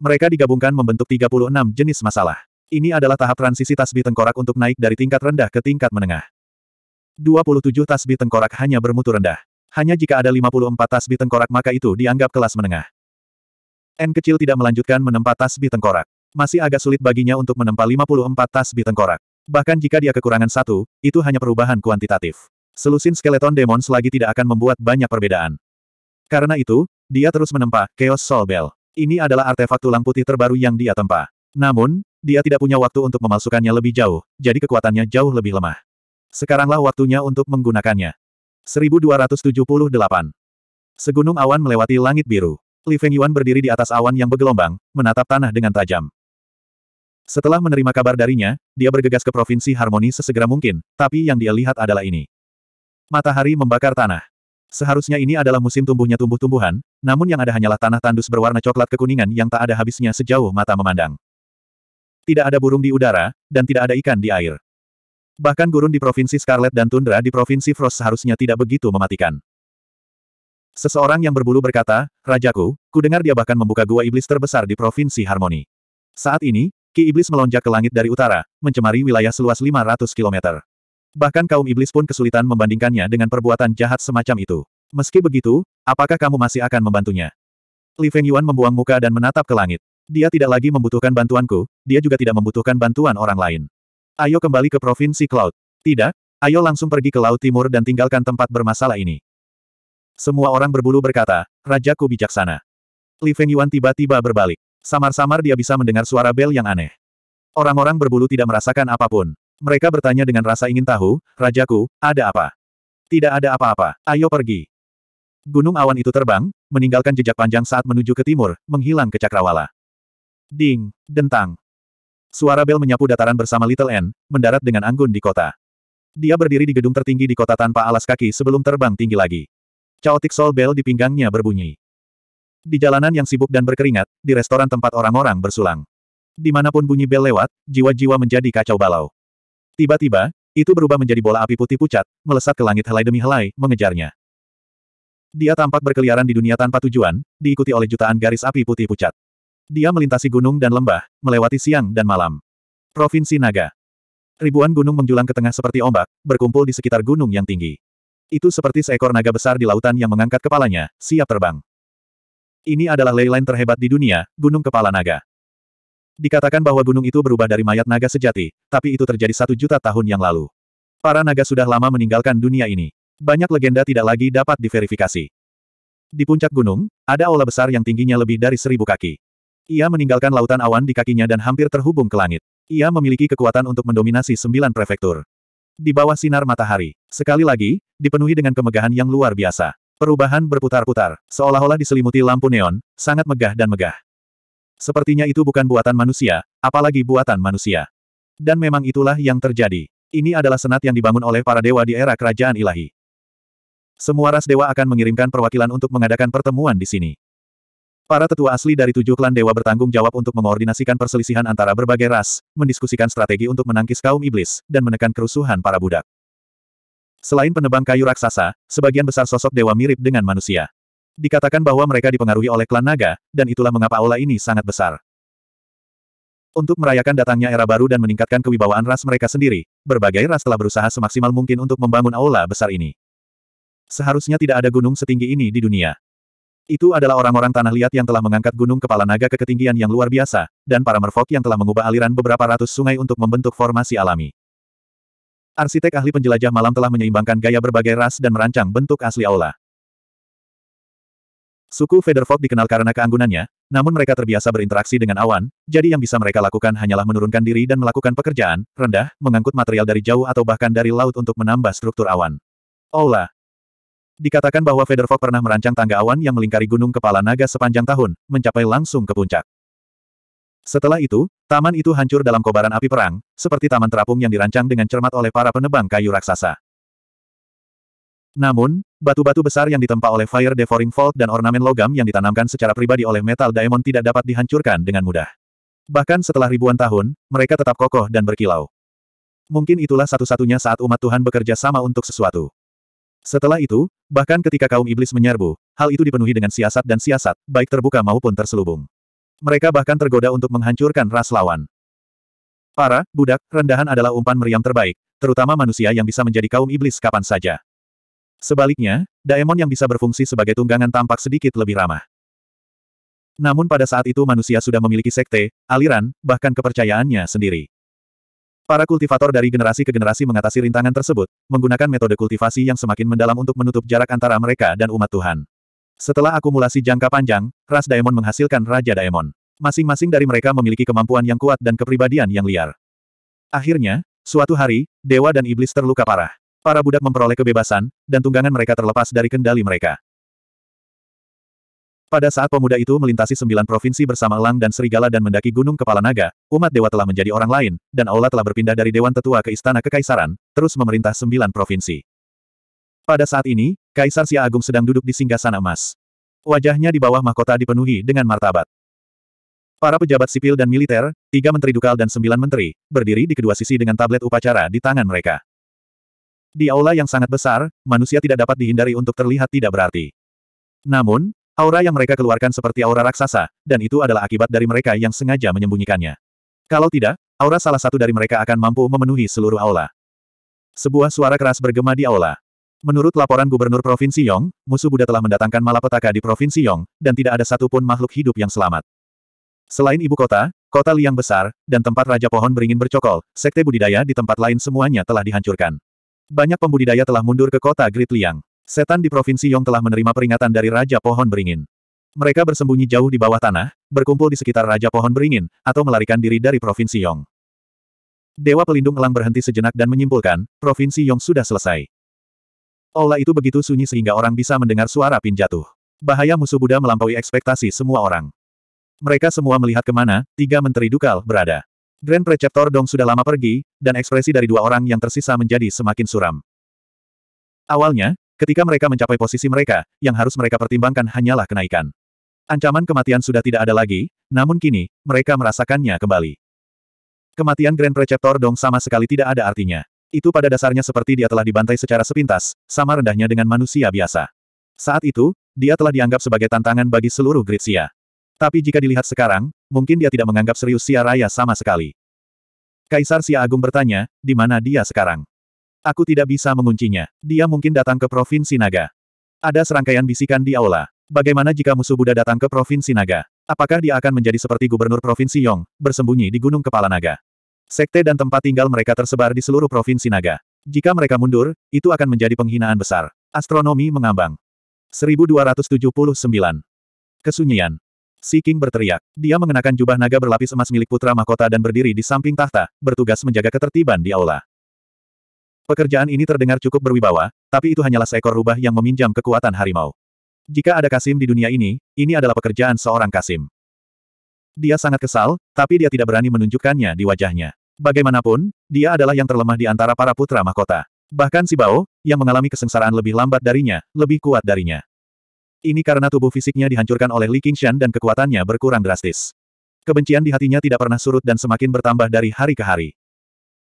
S1: Mereka digabungkan membentuk 36 jenis masalah. Ini adalah tahap transisi tasbih tengkorak untuk naik dari tingkat rendah ke tingkat menengah. 27 tasbih tengkorak hanya bermutu rendah. Hanya jika ada 54 tasbih tengkorak maka itu dianggap kelas menengah. N kecil tidak melanjutkan menempa tasbih tengkorak. Masih agak sulit baginya untuk menempa 54 tasbih tengkorak. Bahkan jika dia kekurangan satu, itu hanya perubahan kuantitatif. Selusin skeleton demon selagi tidak akan membuat banyak perbedaan. Karena itu, dia terus menempa Chaos Soul Bell. Ini adalah artefak tulang putih terbaru yang dia tempa. Namun, dia tidak punya waktu untuk memalsukannya lebih jauh, jadi kekuatannya jauh lebih lemah. Sekaranglah waktunya untuk menggunakannya. 1278. Segunung awan melewati langit biru. Li Fengyuan berdiri di atas awan yang bergelombang, menatap tanah dengan tajam. Setelah menerima kabar darinya, dia bergegas ke Provinsi Harmoni sesegera mungkin, tapi yang dia lihat adalah ini. Matahari membakar tanah. Seharusnya ini adalah musim tumbuhnya tumbuh-tumbuhan, namun yang ada hanyalah tanah tandus berwarna coklat kekuningan yang tak ada habisnya sejauh mata memandang. Tidak ada burung di udara, dan tidak ada ikan di air. Bahkan gurun di Provinsi Scarlet dan Tundra di Provinsi Frost seharusnya tidak begitu mematikan. Seseorang yang berbulu berkata, Rajaku, ku dengar dia bahkan membuka gua iblis terbesar di Provinsi Harmoni. Saat ini, Ki Iblis melonjak ke langit dari utara, mencemari wilayah seluas 500 km. Bahkan kaum iblis pun kesulitan membandingkannya dengan perbuatan jahat semacam itu. Meski begitu, apakah kamu masih akan membantunya? Li Fengyuan membuang muka dan menatap ke langit. Dia tidak lagi membutuhkan bantuanku, dia juga tidak membutuhkan bantuan orang lain. Ayo kembali ke Provinsi Cloud. Tidak, ayo langsung pergi ke Laut Timur dan tinggalkan tempat bermasalah ini. Semua orang berbulu berkata, Rajaku bijaksana. Li Fengyuan tiba-tiba berbalik. Samar-samar dia bisa mendengar suara bel yang aneh. Orang-orang berbulu tidak merasakan apa pun. Mereka bertanya dengan rasa ingin tahu, Rajaku, ada apa? Tidak ada apa-apa, ayo pergi. Gunung awan itu terbang, meninggalkan jejak panjang saat menuju ke timur, menghilang ke cakrawala. Ding, dentang. Suara bel menyapu dataran bersama Little N, mendarat dengan anggun di kota. Dia berdiri di gedung tertinggi di kota tanpa alas kaki sebelum terbang tinggi lagi. Chaotic Soul Bell di pinggangnya berbunyi. Di jalanan yang sibuk dan berkeringat, di restoran tempat orang-orang bersulang. Di mana pun bunyi bel lewat, jiwa-jiwa menjadi kacau balau. Tiba-tiba, itu berubah menjadi bola api putih pucat, melesat ke langit helai demi helai, mengejarnya. Dia tampak berkeliaran di dunia tanpa tujuan, diikuti oleh jutaan garis api putih pucat. Dia melintasi gunung dan lembah, melewati siang dan malam. Provinsi Naga. Ribuan gunung menjulang ke tengah seperti ombak, berkumpul di sekitar gunung yang tinggi. Itu seperti seekor naga besar di lautan yang mengangkat kepalanya, siap terbang. Ini adalah leyline terhebat di dunia, Gunung Kepala Naga. Dikatakan bahwa gunung itu berubah dari mayat naga sejati, tapi itu terjadi satu juta tahun yang lalu. Para naga sudah lama meninggalkan dunia ini. Banyak legenda tidak lagi dapat diverifikasi. Di puncak gunung, ada aula besar yang tingginya lebih dari seribu kaki. Ia meninggalkan lautan awan di kakinya dan hampir terhubung ke langit. Ia memiliki kekuatan untuk mendominasi sembilan prefektur. Di bawah sinar matahari, sekali lagi, dipenuhi dengan kemegahan yang luar biasa. Perubahan berputar-putar, seolah-olah diselimuti lampu neon, sangat megah dan megah. Sepertinya itu bukan buatan manusia, apalagi buatan manusia. Dan memang itulah yang terjadi. Ini adalah senat yang dibangun oleh para dewa di era kerajaan ilahi. Semua ras dewa akan mengirimkan perwakilan untuk mengadakan pertemuan di sini. Para tetua asli dari tujuh klan dewa bertanggung jawab untuk mengordinasikan perselisihan antara berbagai ras, mendiskusikan strategi untuk menangkis kaum iblis, dan menekan kerusuhan para budak. Selain penebang kayu raksasa, sebagian besar sosok dewa mirip dengan manusia. Dikatakan bahwa mereka dipengaruhi oleh klan naga, dan itulah mengapa aula ini sangat besar. Untuk merayakan datangnya era baru dan meningkatkan kewibawaan ras mereka sendiri, berbagai ras telah berusaha semaksimal mungkin untuk membangun aula besar ini. Seharusnya tidak ada gunung setinggi ini di dunia. Itu adalah orang-orang tanah liat yang telah mengangkat gunung kepala naga ke ketinggian yang luar biasa, dan para merfolk yang telah mengubah aliran beberapa ratus sungai untuk membentuk formasi alami. Arsitek ahli penjelajah malam telah menyeimbangkan gaya berbagai ras dan merancang bentuk asli aula. Suku Featherfolk dikenal karena keanggunannya, namun mereka terbiasa berinteraksi dengan awan, jadi yang bisa mereka lakukan hanyalah menurunkan diri dan melakukan pekerjaan, rendah, mengangkut material dari jauh atau bahkan dari laut untuk menambah struktur awan. Aula, Dikatakan bahwa Federfolk pernah merancang tangga awan yang melingkari gunung kepala naga sepanjang tahun, mencapai langsung ke puncak. Setelah itu, taman itu hancur dalam kobaran api perang, seperti taman terapung yang dirancang dengan cermat oleh para penebang kayu raksasa. Namun, batu-batu besar yang ditempa oleh Fire Devouring Vault dan ornamen logam yang ditanamkan secara pribadi oleh Metal Diamond tidak dapat dihancurkan dengan mudah. Bahkan setelah ribuan tahun, mereka tetap kokoh dan berkilau. Mungkin itulah satu-satunya saat umat Tuhan bekerja sama untuk sesuatu. Setelah itu, bahkan ketika kaum iblis menyerbu, hal itu dipenuhi dengan siasat dan siasat, baik terbuka maupun terselubung. Mereka bahkan tergoda untuk menghancurkan ras lawan. Para budak rendahan adalah umpan meriam terbaik, terutama manusia yang bisa menjadi kaum iblis kapan saja. Sebaliknya, daemon yang bisa berfungsi sebagai tunggangan tampak sedikit lebih ramah. Namun pada saat itu manusia sudah memiliki sekte, aliran, bahkan kepercayaannya sendiri. Para kultivator dari generasi ke generasi mengatasi rintangan tersebut, menggunakan metode kultivasi yang semakin mendalam untuk menutup jarak antara mereka dan umat Tuhan. Setelah akumulasi jangka panjang, ras Daemon menghasilkan Raja Daemon. Masing-masing dari mereka memiliki kemampuan yang kuat dan kepribadian yang liar. Akhirnya, suatu hari, dewa dan iblis terluka parah. Para budak memperoleh kebebasan, dan tunggangan mereka terlepas dari kendali mereka. Pada saat pemuda itu melintasi sembilan provinsi bersama Elang dan Serigala dan mendaki Gunung Kepala Naga, umat dewa telah menjadi orang lain, dan Aula telah berpindah dari Dewan Tetua ke Istana Kekaisaran, terus memerintah sembilan provinsi. Pada saat ini, Kaisar Sia Agung sedang duduk di singgasana emas. Wajahnya di bawah mahkota dipenuhi dengan martabat. Para pejabat sipil dan militer, tiga menteri dukal dan sembilan menteri, berdiri di kedua sisi dengan tablet upacara di tangan mereka. Di aula yang sangat besar, manusia tidak dapat dihindari untuk terlihat tidak berarti. Namun, Aura yang mereka keluarkan seperti aura raksasa, dan itu adalah akibat dari mereka yang sengaja menyembunyikannya. Kalau tidak, aura salah satu dari mereka akan mampu memenuhi seluruh aula. Sebuah suara keras bergema di aula. Menurut laporan Gubernur Provinsi Yong, musuh Buddha telah mendatangkan malapetaka di Provinsi Yong, dan tidak ada satupun makhluk hidup yang selamat. Selain ibu kota, kota Liang besar, dan tempat Raja Pohon beringin bercokol, sekte budidaya di tempat lain semuanya telah dihancurkan. Banyak pembudidaya telah mundur ke kota Great Liang. Setan di Provinsi Yong telah menerima peringatan dari Raja Pohon Beringin. Mereka bersembunyi jauh di bawah tanah, berkumpul di sekitar Raja Pohon Beringin, atau melarikan diri dari Provinsi Yong. Dewa Pelindung Elang berhenti sejenak dan menyimpulkan, Provinsi Yong sudah selesai. Aula itu begitu sunyi sehingga orang bisa mendengar suara pin jatuh. Bahaya musuh Buddha melampaui ekspektasi semua orang. Mereka semua melihat ke mana, tiga menteri dukal, berada. Grand Preceptor Dong sudah lama pergi, dan ekspresi dari dua orang yang tersisa menjadi semakin suram. Awalnya, Ketika mereka mencapai posisi mereka, yang harus mereka pertimbangkan hanyalah kenaikan. Ancaman kematian sudah tidak ada lagi, namun kini, mereka merasakannya kembali. Kematian Grand Preceptor Dong sama sekali tidak ada artinya. Itu pada dasarnya seperti dia telah dibantai secara sepintas, sama rendahnya dengan manusia biasa. Saat itu, dia telah dianggap sebagai tantangan bagi seluruh Gritsia. Tapi jika dilihat sekarang, mungkin dia tidak menganggap serius Sia Raya sama sekali. Kaisar Sia Agung bertanya, di mana dia sekarang? Aku tidak bisa menguncinya. Dia mungkin datang ke Provinsi Naga. Ada serangkaian bisikan di aula. Bagaimana jika musuh Buddha datang ke Provinsi Naga? Apakah dia akan menjadi seperti gubernur Provinsi Yong, bersembunyi di Gunung Kepala Naga? Sekte dan tempat tinggal mereka tersebar di seluruh Provinsi Naga. Jika mereka mundur, itu akan menjadi penghinaan besar. Astronomi mengambang. 1279. Kesunyian. Si King berteriak. Dia mengenakan jubah naga berlapis emas milik putra mahkota dan berdiri di samping tahta, bertugas menjaga ketertiban di aula. Pekerjaan ini terdengar cukup berwibawa, tapi itu hanyalah seekor rubah yang meminjam kekuatan harimau. Jika ada Kasim di dunia ini, ini adalah pekerjaan seorang Kasim. Dia sangat kesal, tapi dia tidak berani menunjukkannya di wajahnya. Bagaimanapun, dia adalah yang terlemah di antara para putra mahkota. Bahkan si Bao, yang mengalami kesengsaraan lebih lambat darinya, lebih kuat darinya. Ini karena tubuh fisiknya dihancurkan oleh Li Qingshan dan kekuatannya berkurang drastis. Kebencian di hatinya tidak pernah surut dan semakin bertambah dari hari ke hari.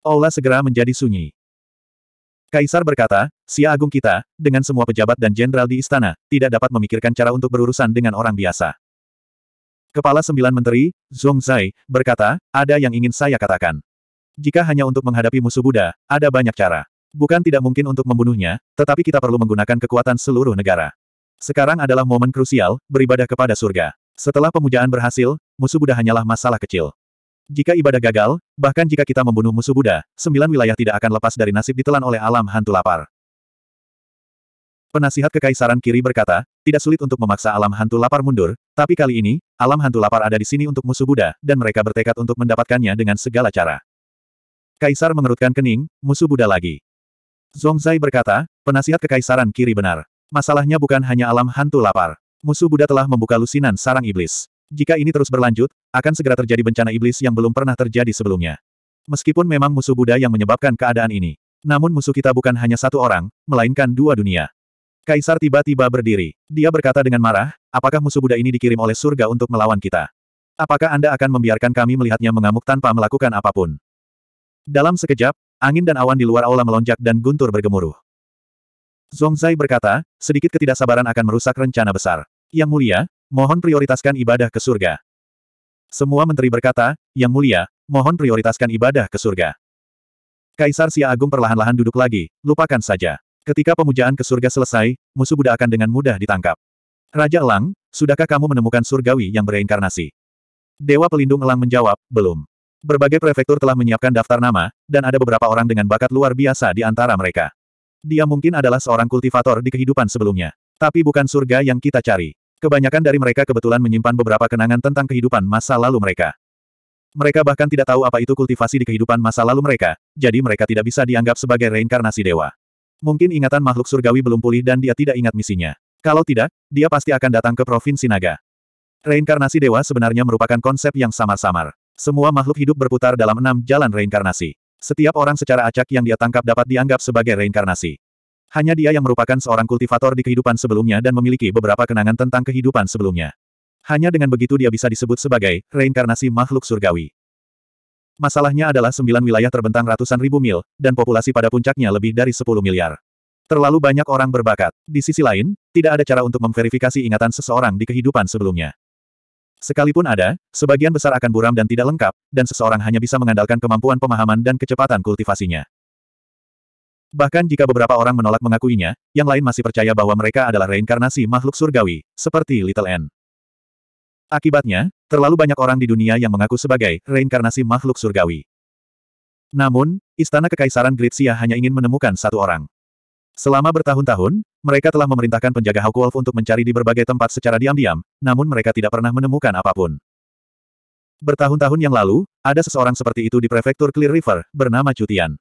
S1: Aula segera menjadi sunyi. Kaisar berkata, Sia Agung kita, dengan semua pejabat dan jenderal di istana, tidak dapat memikirkan cara untuk berurusan dengan orang biasa. Kepala Sembilan Menteri, Zhong Zai, berkata, ada yang ingin saya katakan. Jika hanya untuk menghadapi musuh Buddha, ada banyak cara. Bukan tidak mungkin untuk membunuhnya, tetapi kita perlu menggunakan kekuatan seluruh negara. Sekarang adalah momen krusial, beribadah kepada surga. Setelah pemujaan berhasil, musuh Buddha hanyalah masalah kecil. Jika ibadah gagal, bahkan jika kita membunuh musuh Buddha, sembilan wilayah tidak akan lepas dari nasib ditelan oleh alam hantu lapar. Penasihat Kekaisaran Kiri berkata, tidak sulit untuk memaksa alam hantu lapar mundur, tapi kali ini, alam hantu lapar ada di sini untuk musuh Buddha, dan mereka bertekad untuk mendapatkannya dengan segala cara. Kaisar mengerutkan kening, musuh Buddha lagi. Zongzai berkata, penasihat Kekaisaran Kiri benar. Masalahnya bukan hanya alam hantu lapar. Musuh Buddha telah membuka lusinan sarang iblis. Jika ini terus berlanjut, akan segera terjadi bencana iblis yang belum pernah terjadi sebelumnya. Meskipun memang musuh Buddha yang menyebabkan keadaan ini. Namun musuh kita bukan hanya satu orang, melainkan dua dunia. Kaisar tiba-tiba berdiri. Dia berkata dengan marah, apakah musuh Buddha ini dikirim oleh surga untuk melawan kita? Apakah Anda akan membiarkan kami melihatnya mengamuk tanpa melakukan apa pun? Dalam sekejap, angin dan awan di luar aula melonjak dan guntur bergemuruh. Zongzai berkata, sedikit ketidaksabaran akan merusak rencana besar. Yang mulia, Mohon prioritaskan ibadah ke surga. Semua menteri berkata, Yang mulia, mohon prioritaskan ibadah ke surga. Kaisar Sia Agung perlahan-lahan duduk lagi, lupakan saja. Ketika pemujaan ke surga selesai, musuh Buddha akan dengan mudah ditangkap. Raja Elang, sudahkah kamu menemukan surgawi yang bereinkarnasi? Dewa Pelindung Elang menjawab, belum. Berbagai prefektur telah menyiapkan daftar nama, dan ada beberapa orang dengan bakat luar biasa di antara mereka. Dia mungkin adalah seorang kultivator di kehidupan sebelumnya. Tapi bukan surga yang kita cari. Kebanyakan dari mereka kebetulan menyimpan beberapa kenangan tentang kehidupan masa lalu mereka. Mereka bahkan tidak tahu apa itu kultivasi di kehidupan masa lalu mereka, jadi mereka tidak bisa dianggap sebagai reinkarnasi dewa. Mungkin ingatan makhluk surgawi belum pulih dan dia tidak ingat misinya. Kalau tidak, dia pasti akan datang ke Provinsi Naga. Reinkarnasi dewa sebenarnya merupakan konsep yang samar-samar. Semua makhluk hidup berputar dalam enam jalan reinkarnasi. Setiap orang secara acak yang dia tangkap dapat dianggap sebagai reinkarnasi. Hanya dia yang merupakan seorang kultivator di kehidupan sebelumnya dan memiliki beberapa kenangan tentang kehidupan sebelumnya. Hanya dengan begitu dia bisa disebut sebagai reinkarnasi makhluk surgawi. Masalahnya adalah sembilan wilayah terbentang ratusan ribu mil, dan populasi pada puncaknya lebih dari sepuluh miliar. Terlalu banyak orang berbakat. Di sisi lain, tidak ada cara untuk memverifikasi ingatan seseorang di kehidupan sebelumnya. Sekalipun ada, sebagian besar akan buram dan tidak lengkap, dan seseorang hanya bisa mengandalkan kemampuan pemahaman dan kecepatan kultivasinya. Bahkan jika beberapa orang menolak mengakuinya, yang lain masih percaya bahwa mereka adalah reinkarnasi makhluk surgawi, seperti Little N. Akibatnya, terlalu banyak orang di dunia yang mengaku sebagai reinkarnasi makhluk surgawi. Namun, Istana Kekaisaran Gritsia hanya ingin menemukan satu orang. Selama bertahun-tahun, mereka telah memerintahkan penjaga Hawkwolf untuk mencari di berbagai tempat secara diam-diam, namun mereka tidak pernah menemukan apa pun. Bertahun-tahun yang lalu, ada seseorang seperti itu di prefektur Clear River, bernama Cutian.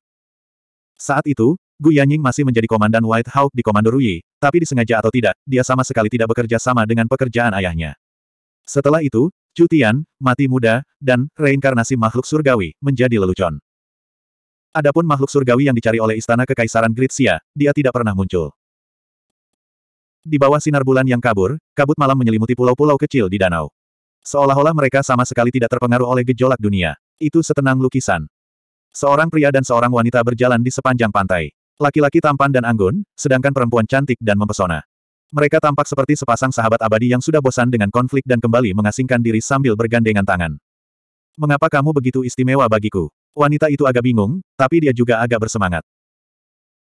S1: Saat itu, Gu Yanying masih menjadi komandan White Hawk di Komando Ruyi, tapi disengaja atau tidak, dia sama sekali tidak bekerja sama dengan pekerjaan ayahnya. Setelah itu, Cutian, mati muda, dan reinkarnasi makhluk surgawi, menjadi lelucon. Adapun makhluk surgawi yang dicari oleh Istana Kekaisaran Gritsia, dia tidak pernah muncul. Di bawah sinar bulan yang kabur, kabut malam menyelimuti pulau-pulau kecil di danau. Seolah-olah mereka sama sekali tidak terpengaruh oleh gejolak dunia. Itu setenang lukisan. Seorang pria dan seorang wanita berjalan di sepanjang pantai. Laki-laki tampan dan anggun, sedangkan perempuan cantik dan mempesona. Mereka tampak seperti sepasang sahabat abadi yang sudah bosan dengan konflik dan kembali mengasingkan diri sambil bergandengan tangan. Mengapa kamu begitu istimewa bagiku? Wanita itu agak bingung, tapi dia juga agak bersemangat.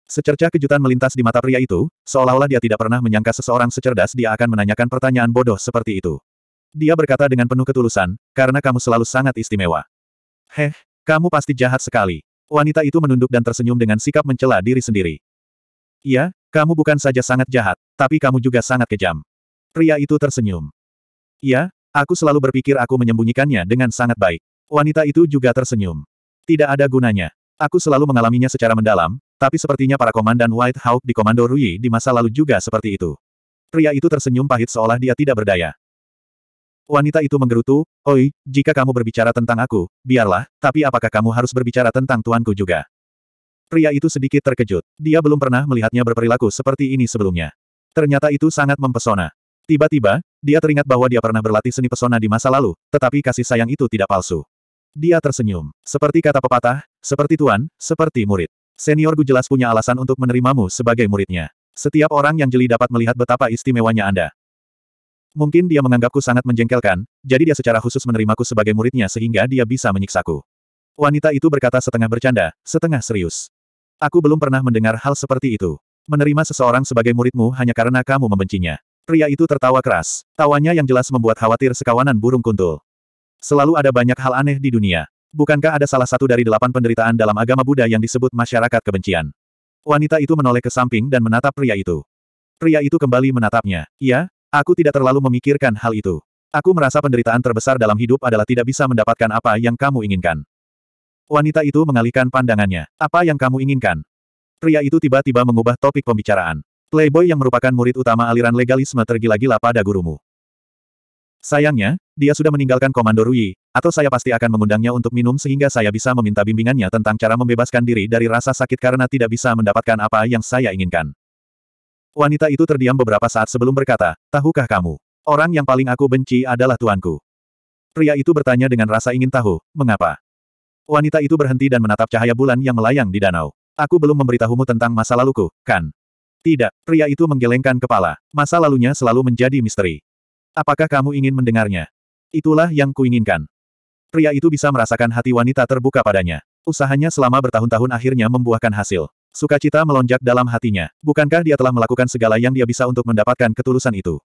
S1: Secercah kejutan melintas di mata pria itu, seolah-olah dia tidak pernah menyangka seseorang secerdas dia akan menanyakan pertanyaan bodoh seperti itu. Dia berkata dengan penuh ketulusan, karena kamu selalu sangat istimewa. Heh, kamu pasti jahat sekali. Wanita itu menunduk dan tersenyum dengan sikap mencela diri sendiri. Iya, kamu bukan saja sangat jahat, tapi kamu juga sangat kejam. Pria itu tersenyum. Iya, aku selalu berpikir aku menyembunyikannya dengan sangat baik. Wanita itu juga tersenyum. Tidak ada gunanya. Aku selalu mengalaminya secara mendalam, tapi sepertinya para komandan White Hawk di Komando Rui di masa lalu juga seperti itu. Pria itu tersenyum pahit seolah dia tidak berdaya. Wanita itu menggerutu, Oi, jika kamu berbicara tentang aku, biarlah, tapi apakah kamu harus berbicara tentang tuanku juga? Pria itu sedikit terkejut. Dia belum pernah melihatnya berperilaku seperti ini sebelumnya. Ternyata itu sangat mempesona. Tiba-tiba, dia teringat bahwa dia pernah berlatih seni pesona di masa lalu, tetapi kasih sayang itu tidak palsu. Dia tersenyum. Seperti kata pepatah, seperti tuan, seperti murid. Senior Gu jelas punya alasan untuk menerimamu sebagai muridnya. Setiap orang yang jeli dapat melihat betapa istimewanya Anda. Mungkin dia menganggapku sangat menjengkelkan, jadi dia secara khusus menerimaku sebagai muridnya sehingga dia bisa menyiksaku. Wanita itu berkata setengah bercanda, setengah serius. Aku belum pernah mendengar hal seperti itu. Menerima seseorang sebagai muridmu hanya karena kamu membencinya. Pria itu tertawa keras. Tawanya yang jelas membuat khawatir sekawanan burung kuntul. Selalu ada banyak hal aneh di dunia. Bukankah ada salah satu dari delapan penderitaan dalam agama Buddha yang disebut masyarakat kebencian? Wanita itu menoleh ke samping dan menatap pria itu. Pria itu kembali menatapnya. Iya, Aku tidak terlalu memikirkan hal itu. Aku merasa penderitaan terbesar dalam hidup adalah tidak bisa mendapatkan apa yang kamu inginkan. Wanita itu mengalihkan pandangannya. Apa yang kamu inginkan? Pria itu tiba-tiba mengubah topik pembicaraan. Playboy yang merupakan murid utama aliran legalisme tergila-gila pada gurumu. Sayangnya, dia sudah meninggalkan Komando Rui, atau saya pasti akan mengundangnya untuk minum sehingga saya bisa meminta bimbingannya tentang cara membebaskan diri dari rasa sakit karena tidak bisa mendapatkan apa yang saya inginkan. Wanita itu terdiam beberapa saat sebelum berkata, tahukah kamu? Orang yang paling aku benci adalah tuanku. Pria itu bertanya dengan rasa ingin tahu, mengapa? Wanita itu berhenti dan menatap cahaya bulan yang melayang di danau. Aku belum memberitahumu tentang masa laluku, kan? Tidak, pria itu menggelengkan kepala. Masa lalunya selalu menjadi misteri. Apakah kamu ingin mendengarnya? Itulah yang kuinginkan. Pria itu bisa merasakan hati wanita terbuka padanya. Usahanya selama bertahun-tahun akhirnya membuahkan hasil. Sukacita melonjak dalam hatinya. Bukankah dia telah melakukan segala yang dia bisa untuk mendapatkan ketulusan itu?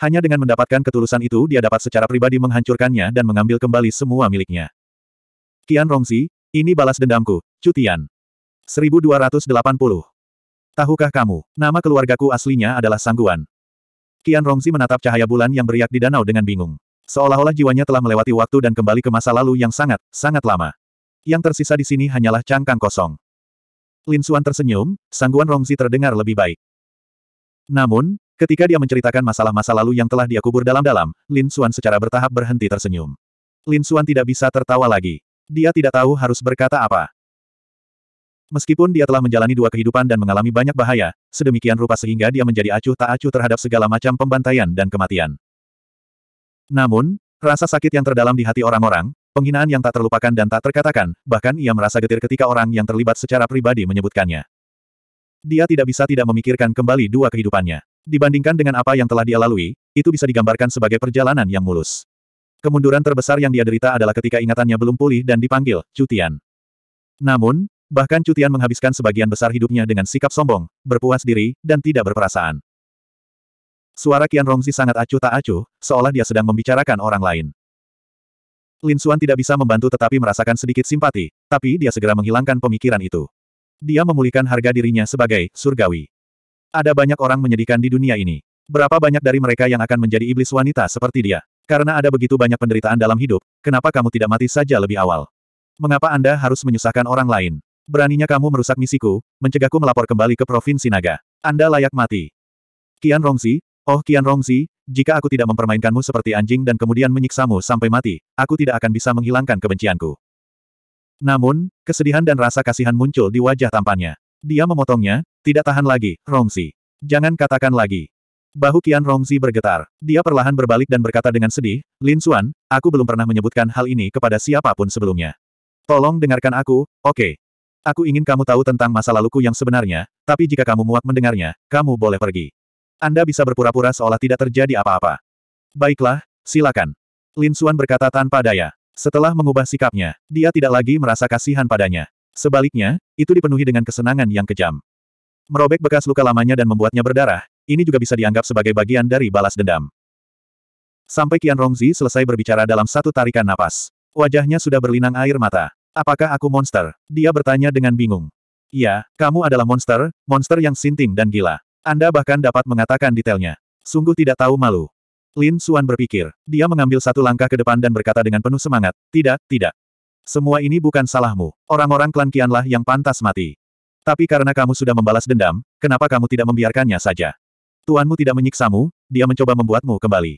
S1: Hanya dengan mendapatkan ketulusan itu dia dapat secara pribadi menghancurkannya dan mengambil kembali semua miliknya. Kian Rongzi, ini balas dendamku, Cutian. 1280. Tahukah kamu, nama keluargaku aslinya adalah Sangguan. Kian Rongzi menatap cahaya bulan yang beriak di danau dengan bingung. Seolah-olah jiwanya telah melewati waktu dan kembali ke masa lalu yang sangat, sangat lama. Yang tersisa di sini hanyalah cangkang kosong. Lin Xuan tersenyum, sangguan Rongzi terdengar lebih baik. Namun, ketika dia menceritakan masalah masa lalu yang telah dia kubur dalam-dalam, Lin Xuan secara bertahap berhenti tersenyum. Lin Xuan tidak bisa tertawa lagi. Dia tidak tahu harus berkata apa. Meskipun dia telah menjalani dua kehidupan dan mengalami banyak bahaya, sedemikian rupa sehingga dia menjadi acuh tak acuh terhadap segala macam pembantaian dan kematian. Namun, rasa sakit yang terdalam di hati orang-orang, Penghinaan yang tak terlupakan dan tak terkatakan, bahkan ia merasa getir ketika orang yang terlibat secara pribadi menyebutkannya. Dia tidak bisa tidak memikirkan kembali dua kehidupannya. Dibandingkan dengan apa yang telah dia lalui, itu bisa digambarkan sebagai perjalanan yang mulus. Kemunduran terbesar yang dia derita adalah ketika ingatannya belum pulih dan dipanggil, Cutian. Namun, bahkan Cutian menghabiskan sebagian besar hidupnya dengan sikap sombong, berpuas diri, dan tidak berperasaan. Suara Kian Rongzi sangat acuh tak acuh, seolah dia sedang membicarakan orang lain. Lin Xuan tidak bisa membantu tetapi merasakan sedikit simpati, tapi dia segera menghilangkan pemikiran itu. Dia memulihkan harga dirinya sebagai surgawi. Ada banyak orang menyedihkan di dunia ini. Berapa banyak dari mereka yang akan menjadi iblis wanita seperti dia? Karena ada begitu banyak penderitaan dalam hidup, kenapa kamu tidak mati saja lebih awal? Mengapa Anda harus menyusahkan orang lain? Beraninya kamu merusak misiku, mencegahku melapor kembali ke Provinsi Naga. Anda layak mati. Kian Rongzi, oh Kian Rongzi, jika aku tidak mempermainkanmu seperti anjing dan kemudian menyiksamu sampai mati, aku tidak akan bisa menghilangkan kebencianku. Namun, kesedihan dan rasa kasihan muncul di wajah tampannya. Dia memotongnya, tidak tahan lagi, Rongsi. Jangan katakan lagi. Bahu Qian Rongzi bergetar. Dia perlahan berbalik dan berkata dengan sedih, Lin Xuan, aku belum pernah menyebutkan hal ini kepada siapa pun sebelumnya. Tolong dengarkan aku, oke. Okay. Aku ingin kamu tahu tentang masa laluku yang sebenarnya, tapi jika kamu muak mendengarnya, kamu boleh pergi. Anda bisa berpura-pura seolah tidak terjadi apa-apa. Baiklah, silakan. Lin Xuan berkata tanpa daya. Setelah mengubah sikapnya, dia tidak lagi merasa kasihan padanya. Sebaliknya, itu dipenuhi dengan kesenangan yang kejam. Merobek bekas luka lamanya dan membuatnya berdarah, ini juga bisa dianggap sebagai bagian dari balas dendam. Sampai Qian Rongzi selesai berbicara dalam satu tarikan napas. Wajahnya sudah berlinang air mata. Apakah aku monster? Dia bertanya dengan bingung. Iya, kamu adalah monster, monster yang sinting dan gila. Anda bahkan dapat mengatakan detailnya. Sungguh tidak tahu malu. Lin Xuan berpikir. Dia mengambil satu langkah ke depan dan berkata dengan penuh semangat, tidak, tidak. Semua ini bukan salahmu. Orang-orang klan Kianlah yang pantas mati. Tapi karena kamu sudah membalas dendam, kenapa kamu tidak membiarkannya saja? Tuanmu tidak menyiksamu, dia mencoba membuatmu kembali.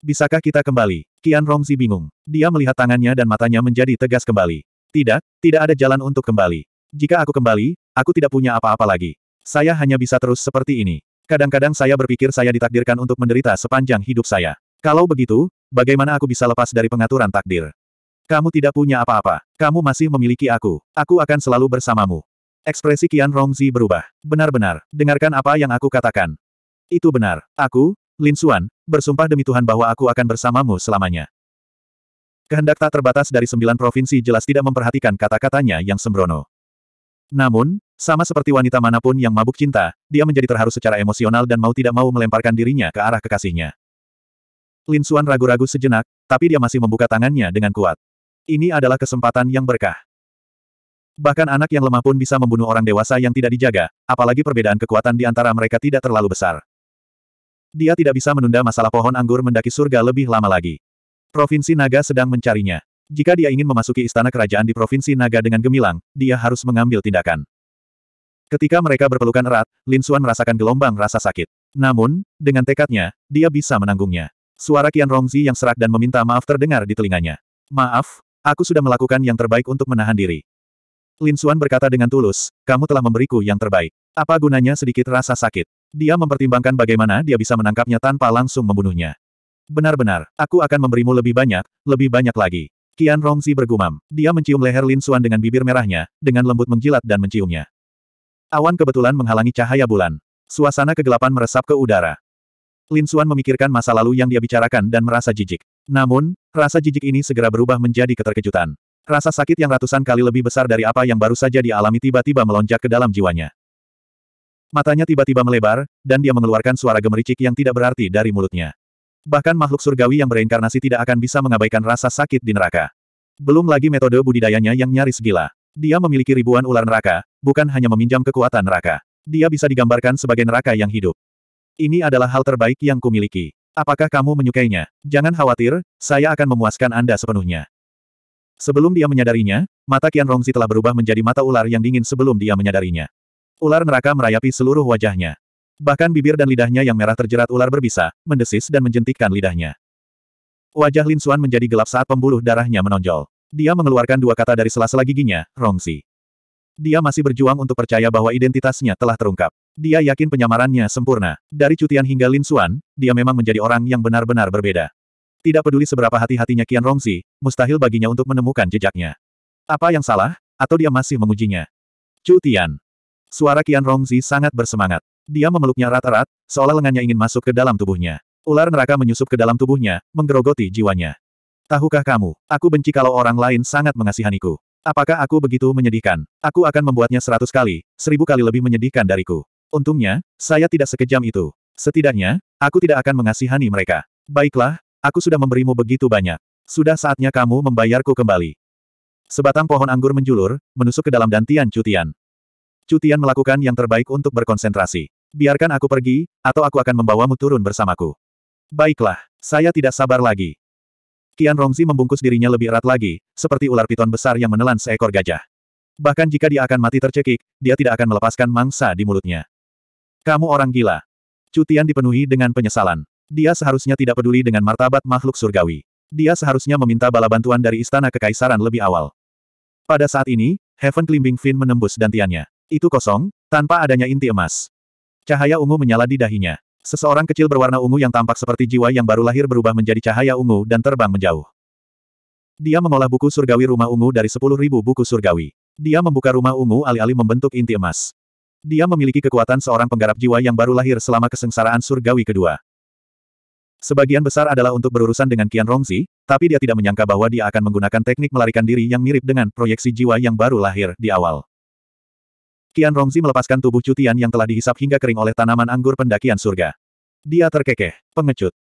S1: Bisakah kita kembali? Kian Rongzi bingung. Dia melihat tangannya dan matanya menjadi tegas kembali. Tidak, tidak ada jalan untuk kembali. Jika aku kembali, aku tidak punya apa-apa lagi. Saya hanya bisa terus seperti ini. Kadang-kadang saya berpikir saya ditakdirkan untuk menderita sepanjang hidup saya. Kalau begitu, bagaimana aku bisa lepas dari pengaturan takdir? Kamu tidak punya apa-apa. Kamu masih memiliki aku. Aku akan selalu bersamamu. Ekspresi Qian Rongzi berubah. Benar-benar, dengarkan apa yang aku katakan. Itu benar. Aku, Lin Xuan, bersumpah demi Tuhan bahwa aku akan bersamamu selamanya. Kehendak tak terbatas dari sembilan provinsi jelas tidak memperhatikan kata-katanya yang sembrono. Namun, sama seperti wanita mana pun yang mabuk cinta, dia menjadi terharu secara emosional dan mau tidak mau melemparkan dirinya ke arah kekasihnya. Lin Xuan ragu-ragu sejenak, tapi dia masih membuka tangannya dengan kuat. Ini adalah kesempatan yang berkah. Bahkan anak yang lemah pun bisa membunuh orang dewasa yang tidak dijaga, apalagi perbedaan kekuatan di antara mereka tidak terlalu besar. Dia tidak bisa menunda masalah pohon anggur mendaki surga lebih lama lagi. Provinsi Naga sedang mencarinya. Jika dia ingin memasuki istana kerajaan di Provinsi Naga dengan gemilang, dia harus mengambil tindakan. Ketika mereka berpelukan erat, Lin Xuan merasakan gelombang rasa sakit. Namun, dengan tekadnya, dia bisa menanggungnya. Suara Qian Rongzi yang serak dan meminta maaf terdengar di telinganya. Maaf, aku sudah melakukan yang terbaik untuk menahan diri. Lin Xuan berkata dengan tulus, kamu telah memberiku yang terbaik. Apa gunanya sedikit rasa sakit? Dia mempertimbangkan bagaimana dia bisa menangkapnya tanpa langsung membunuhnya. Benar-benar, aku akan memberimu lebih banyak, lebih banyak lagi. Qian Rongzi bergumam. Dia mencium leher Lin Xuan dengan bibir merahnya, dengan lembut menjilat dan menciumnya. Awan kebetulan menghalangi cahaya bulan. Suasana kegelapan meresap ke udara. Lin Xuan memikirkan masa lalu yang dia bicarakan dan merasa jijik. Namun, rasa jijik ini segera berubah menjadi keterkejutan. Rasa sakit yang ratusan kali lebih besar dari apa yang baru saja dialami tiba-tiba melonjak ke dalam jiwanya. Matanya tiba-tiba melebar, dan dia mengeluarkan suara gemericik yang tidak berarti dari mulutnya. Bahkan makhluk surgawi yang bereinkarnasi tidak akan bisa mengabaikan rasa sakit di neraka. Belum lagi metode budidayanya yang nyaris gila. Dia memiliki ribuan ular neraka, bukan hanya meminjam kekuatan neraka. Dia bisa digambarkan sebagai neraka yang hidup. Ini adalah hal terbaik yang kumiliki. Apakah kamu menyukainya? Jangan khawatir, saya akan memuaskan Anda sepenuhnya. Sebelum dia menyadarinya, mata Kian Rongzi telah berubah menjadi mata ular yang dingin sebelum dia menyadarinya. Ular neraka merayapi seluruh wajahnya. Bahkan bibir dan lidahnya yang merah terjerat ular berbisa, mendesis dan menjentikkan lidahnya. Wajah Lin Xuan menjadi gelap saat pembuluh darahnya menonjol. Dia mengeluarkan dua kata dari sela-sela giginya, Rongzi. Dia masih berjuang untuk percaya bahwa identitasnya telah terungkap. Dia yakin penyamarannya sempurna. Dari Cutian hingga Lin Xuan, dia memang menjadi orang yang benar-benar berbeda. Tidak peduli seberapa hati-hatinya Qian Rongzi, mustahil baginya untuk menemukan jejaknya. Apa yang salah? Atau dia masih mengujinya? Cutian. Suara Qian Rongzi sangat bersemangat. Dia memeluknya erat-erat, seolah lengannya ingin masuk ke dalam tubuhnya. Ular neraka menyusup ke dalam tubuhnya, menggerogoti jiwanya. Tahukah kamu, aku benci kalau orang lain sangat mengasihaniku. Apakah aku begitu menyedihkan? Aku akan membuatnya seratus kali, seribu kali lebih menyedihkan dariku. Untungnya, saya tidak sekejam itu. Setidaknya, aku tidak akan mengasihani mereka. Baiklah, aku sudah memberimu begitu banyak. Sudah saatnya kamu membayarku kembali. Sebatang pohon anggur menjulur, menusuk ke dalam dantian Cutian. Cutian melakukan yang terbaik untuk berkonsentrasi. Biarkan aku pergi, atau aku akan membawamu turun bersamaku. Baiklah, saya tidak sabar lagi. Kian Rongzi membungkus dirinya lebih erat lagi, seperti ular piton besar yang menelan seekor gajah. Bahkan jika dia akan mati tercekik, dia tidak akan melepaskan mangsa di mulutnya. Kamu orang gila. Cutian dipenuhi dengan penyesalan. Dia seharusnya tidak peduli dengan martabat makhluk surgawi. Dia seharusnya meminta bala bantuan dari istana kekaisaran lebih awal. Pada saat ini, Heaven Climbing Fin menembus dantiannya. Itu kosong, tanpa adanya inti emas. Cahaya ungu menyala di dahinya. Seseorang kecil berwarna ungu yang tampak seperti jiwa yang baru lahir berubah menjadi cahaya ungu dan terbang menjauh. Dia mengolah buku surgawi rumah ungu dari 10.000 buku surgawi. Dia membuka rumah ungu alih-alih membentuk inti emas. Dia memiliki kekuatan seorang penggarap jiwa yang baru lahir selama kesengsaraan surgawi kedua. Sebagian besar adalah untuk berurusan dengan Qian Rongzi, tapi dia tidak menyangka bahwa dia akan menggunakan teknik melarikan diri yang mirip dengan proyeksi jiwa yang baru lahir di awal. Qian Rongzi melepaskan tubuh Cutian yang telah dihisap hingga kering oleh tanaman anggur pendakian surga. Dia terkekeh, pengecut.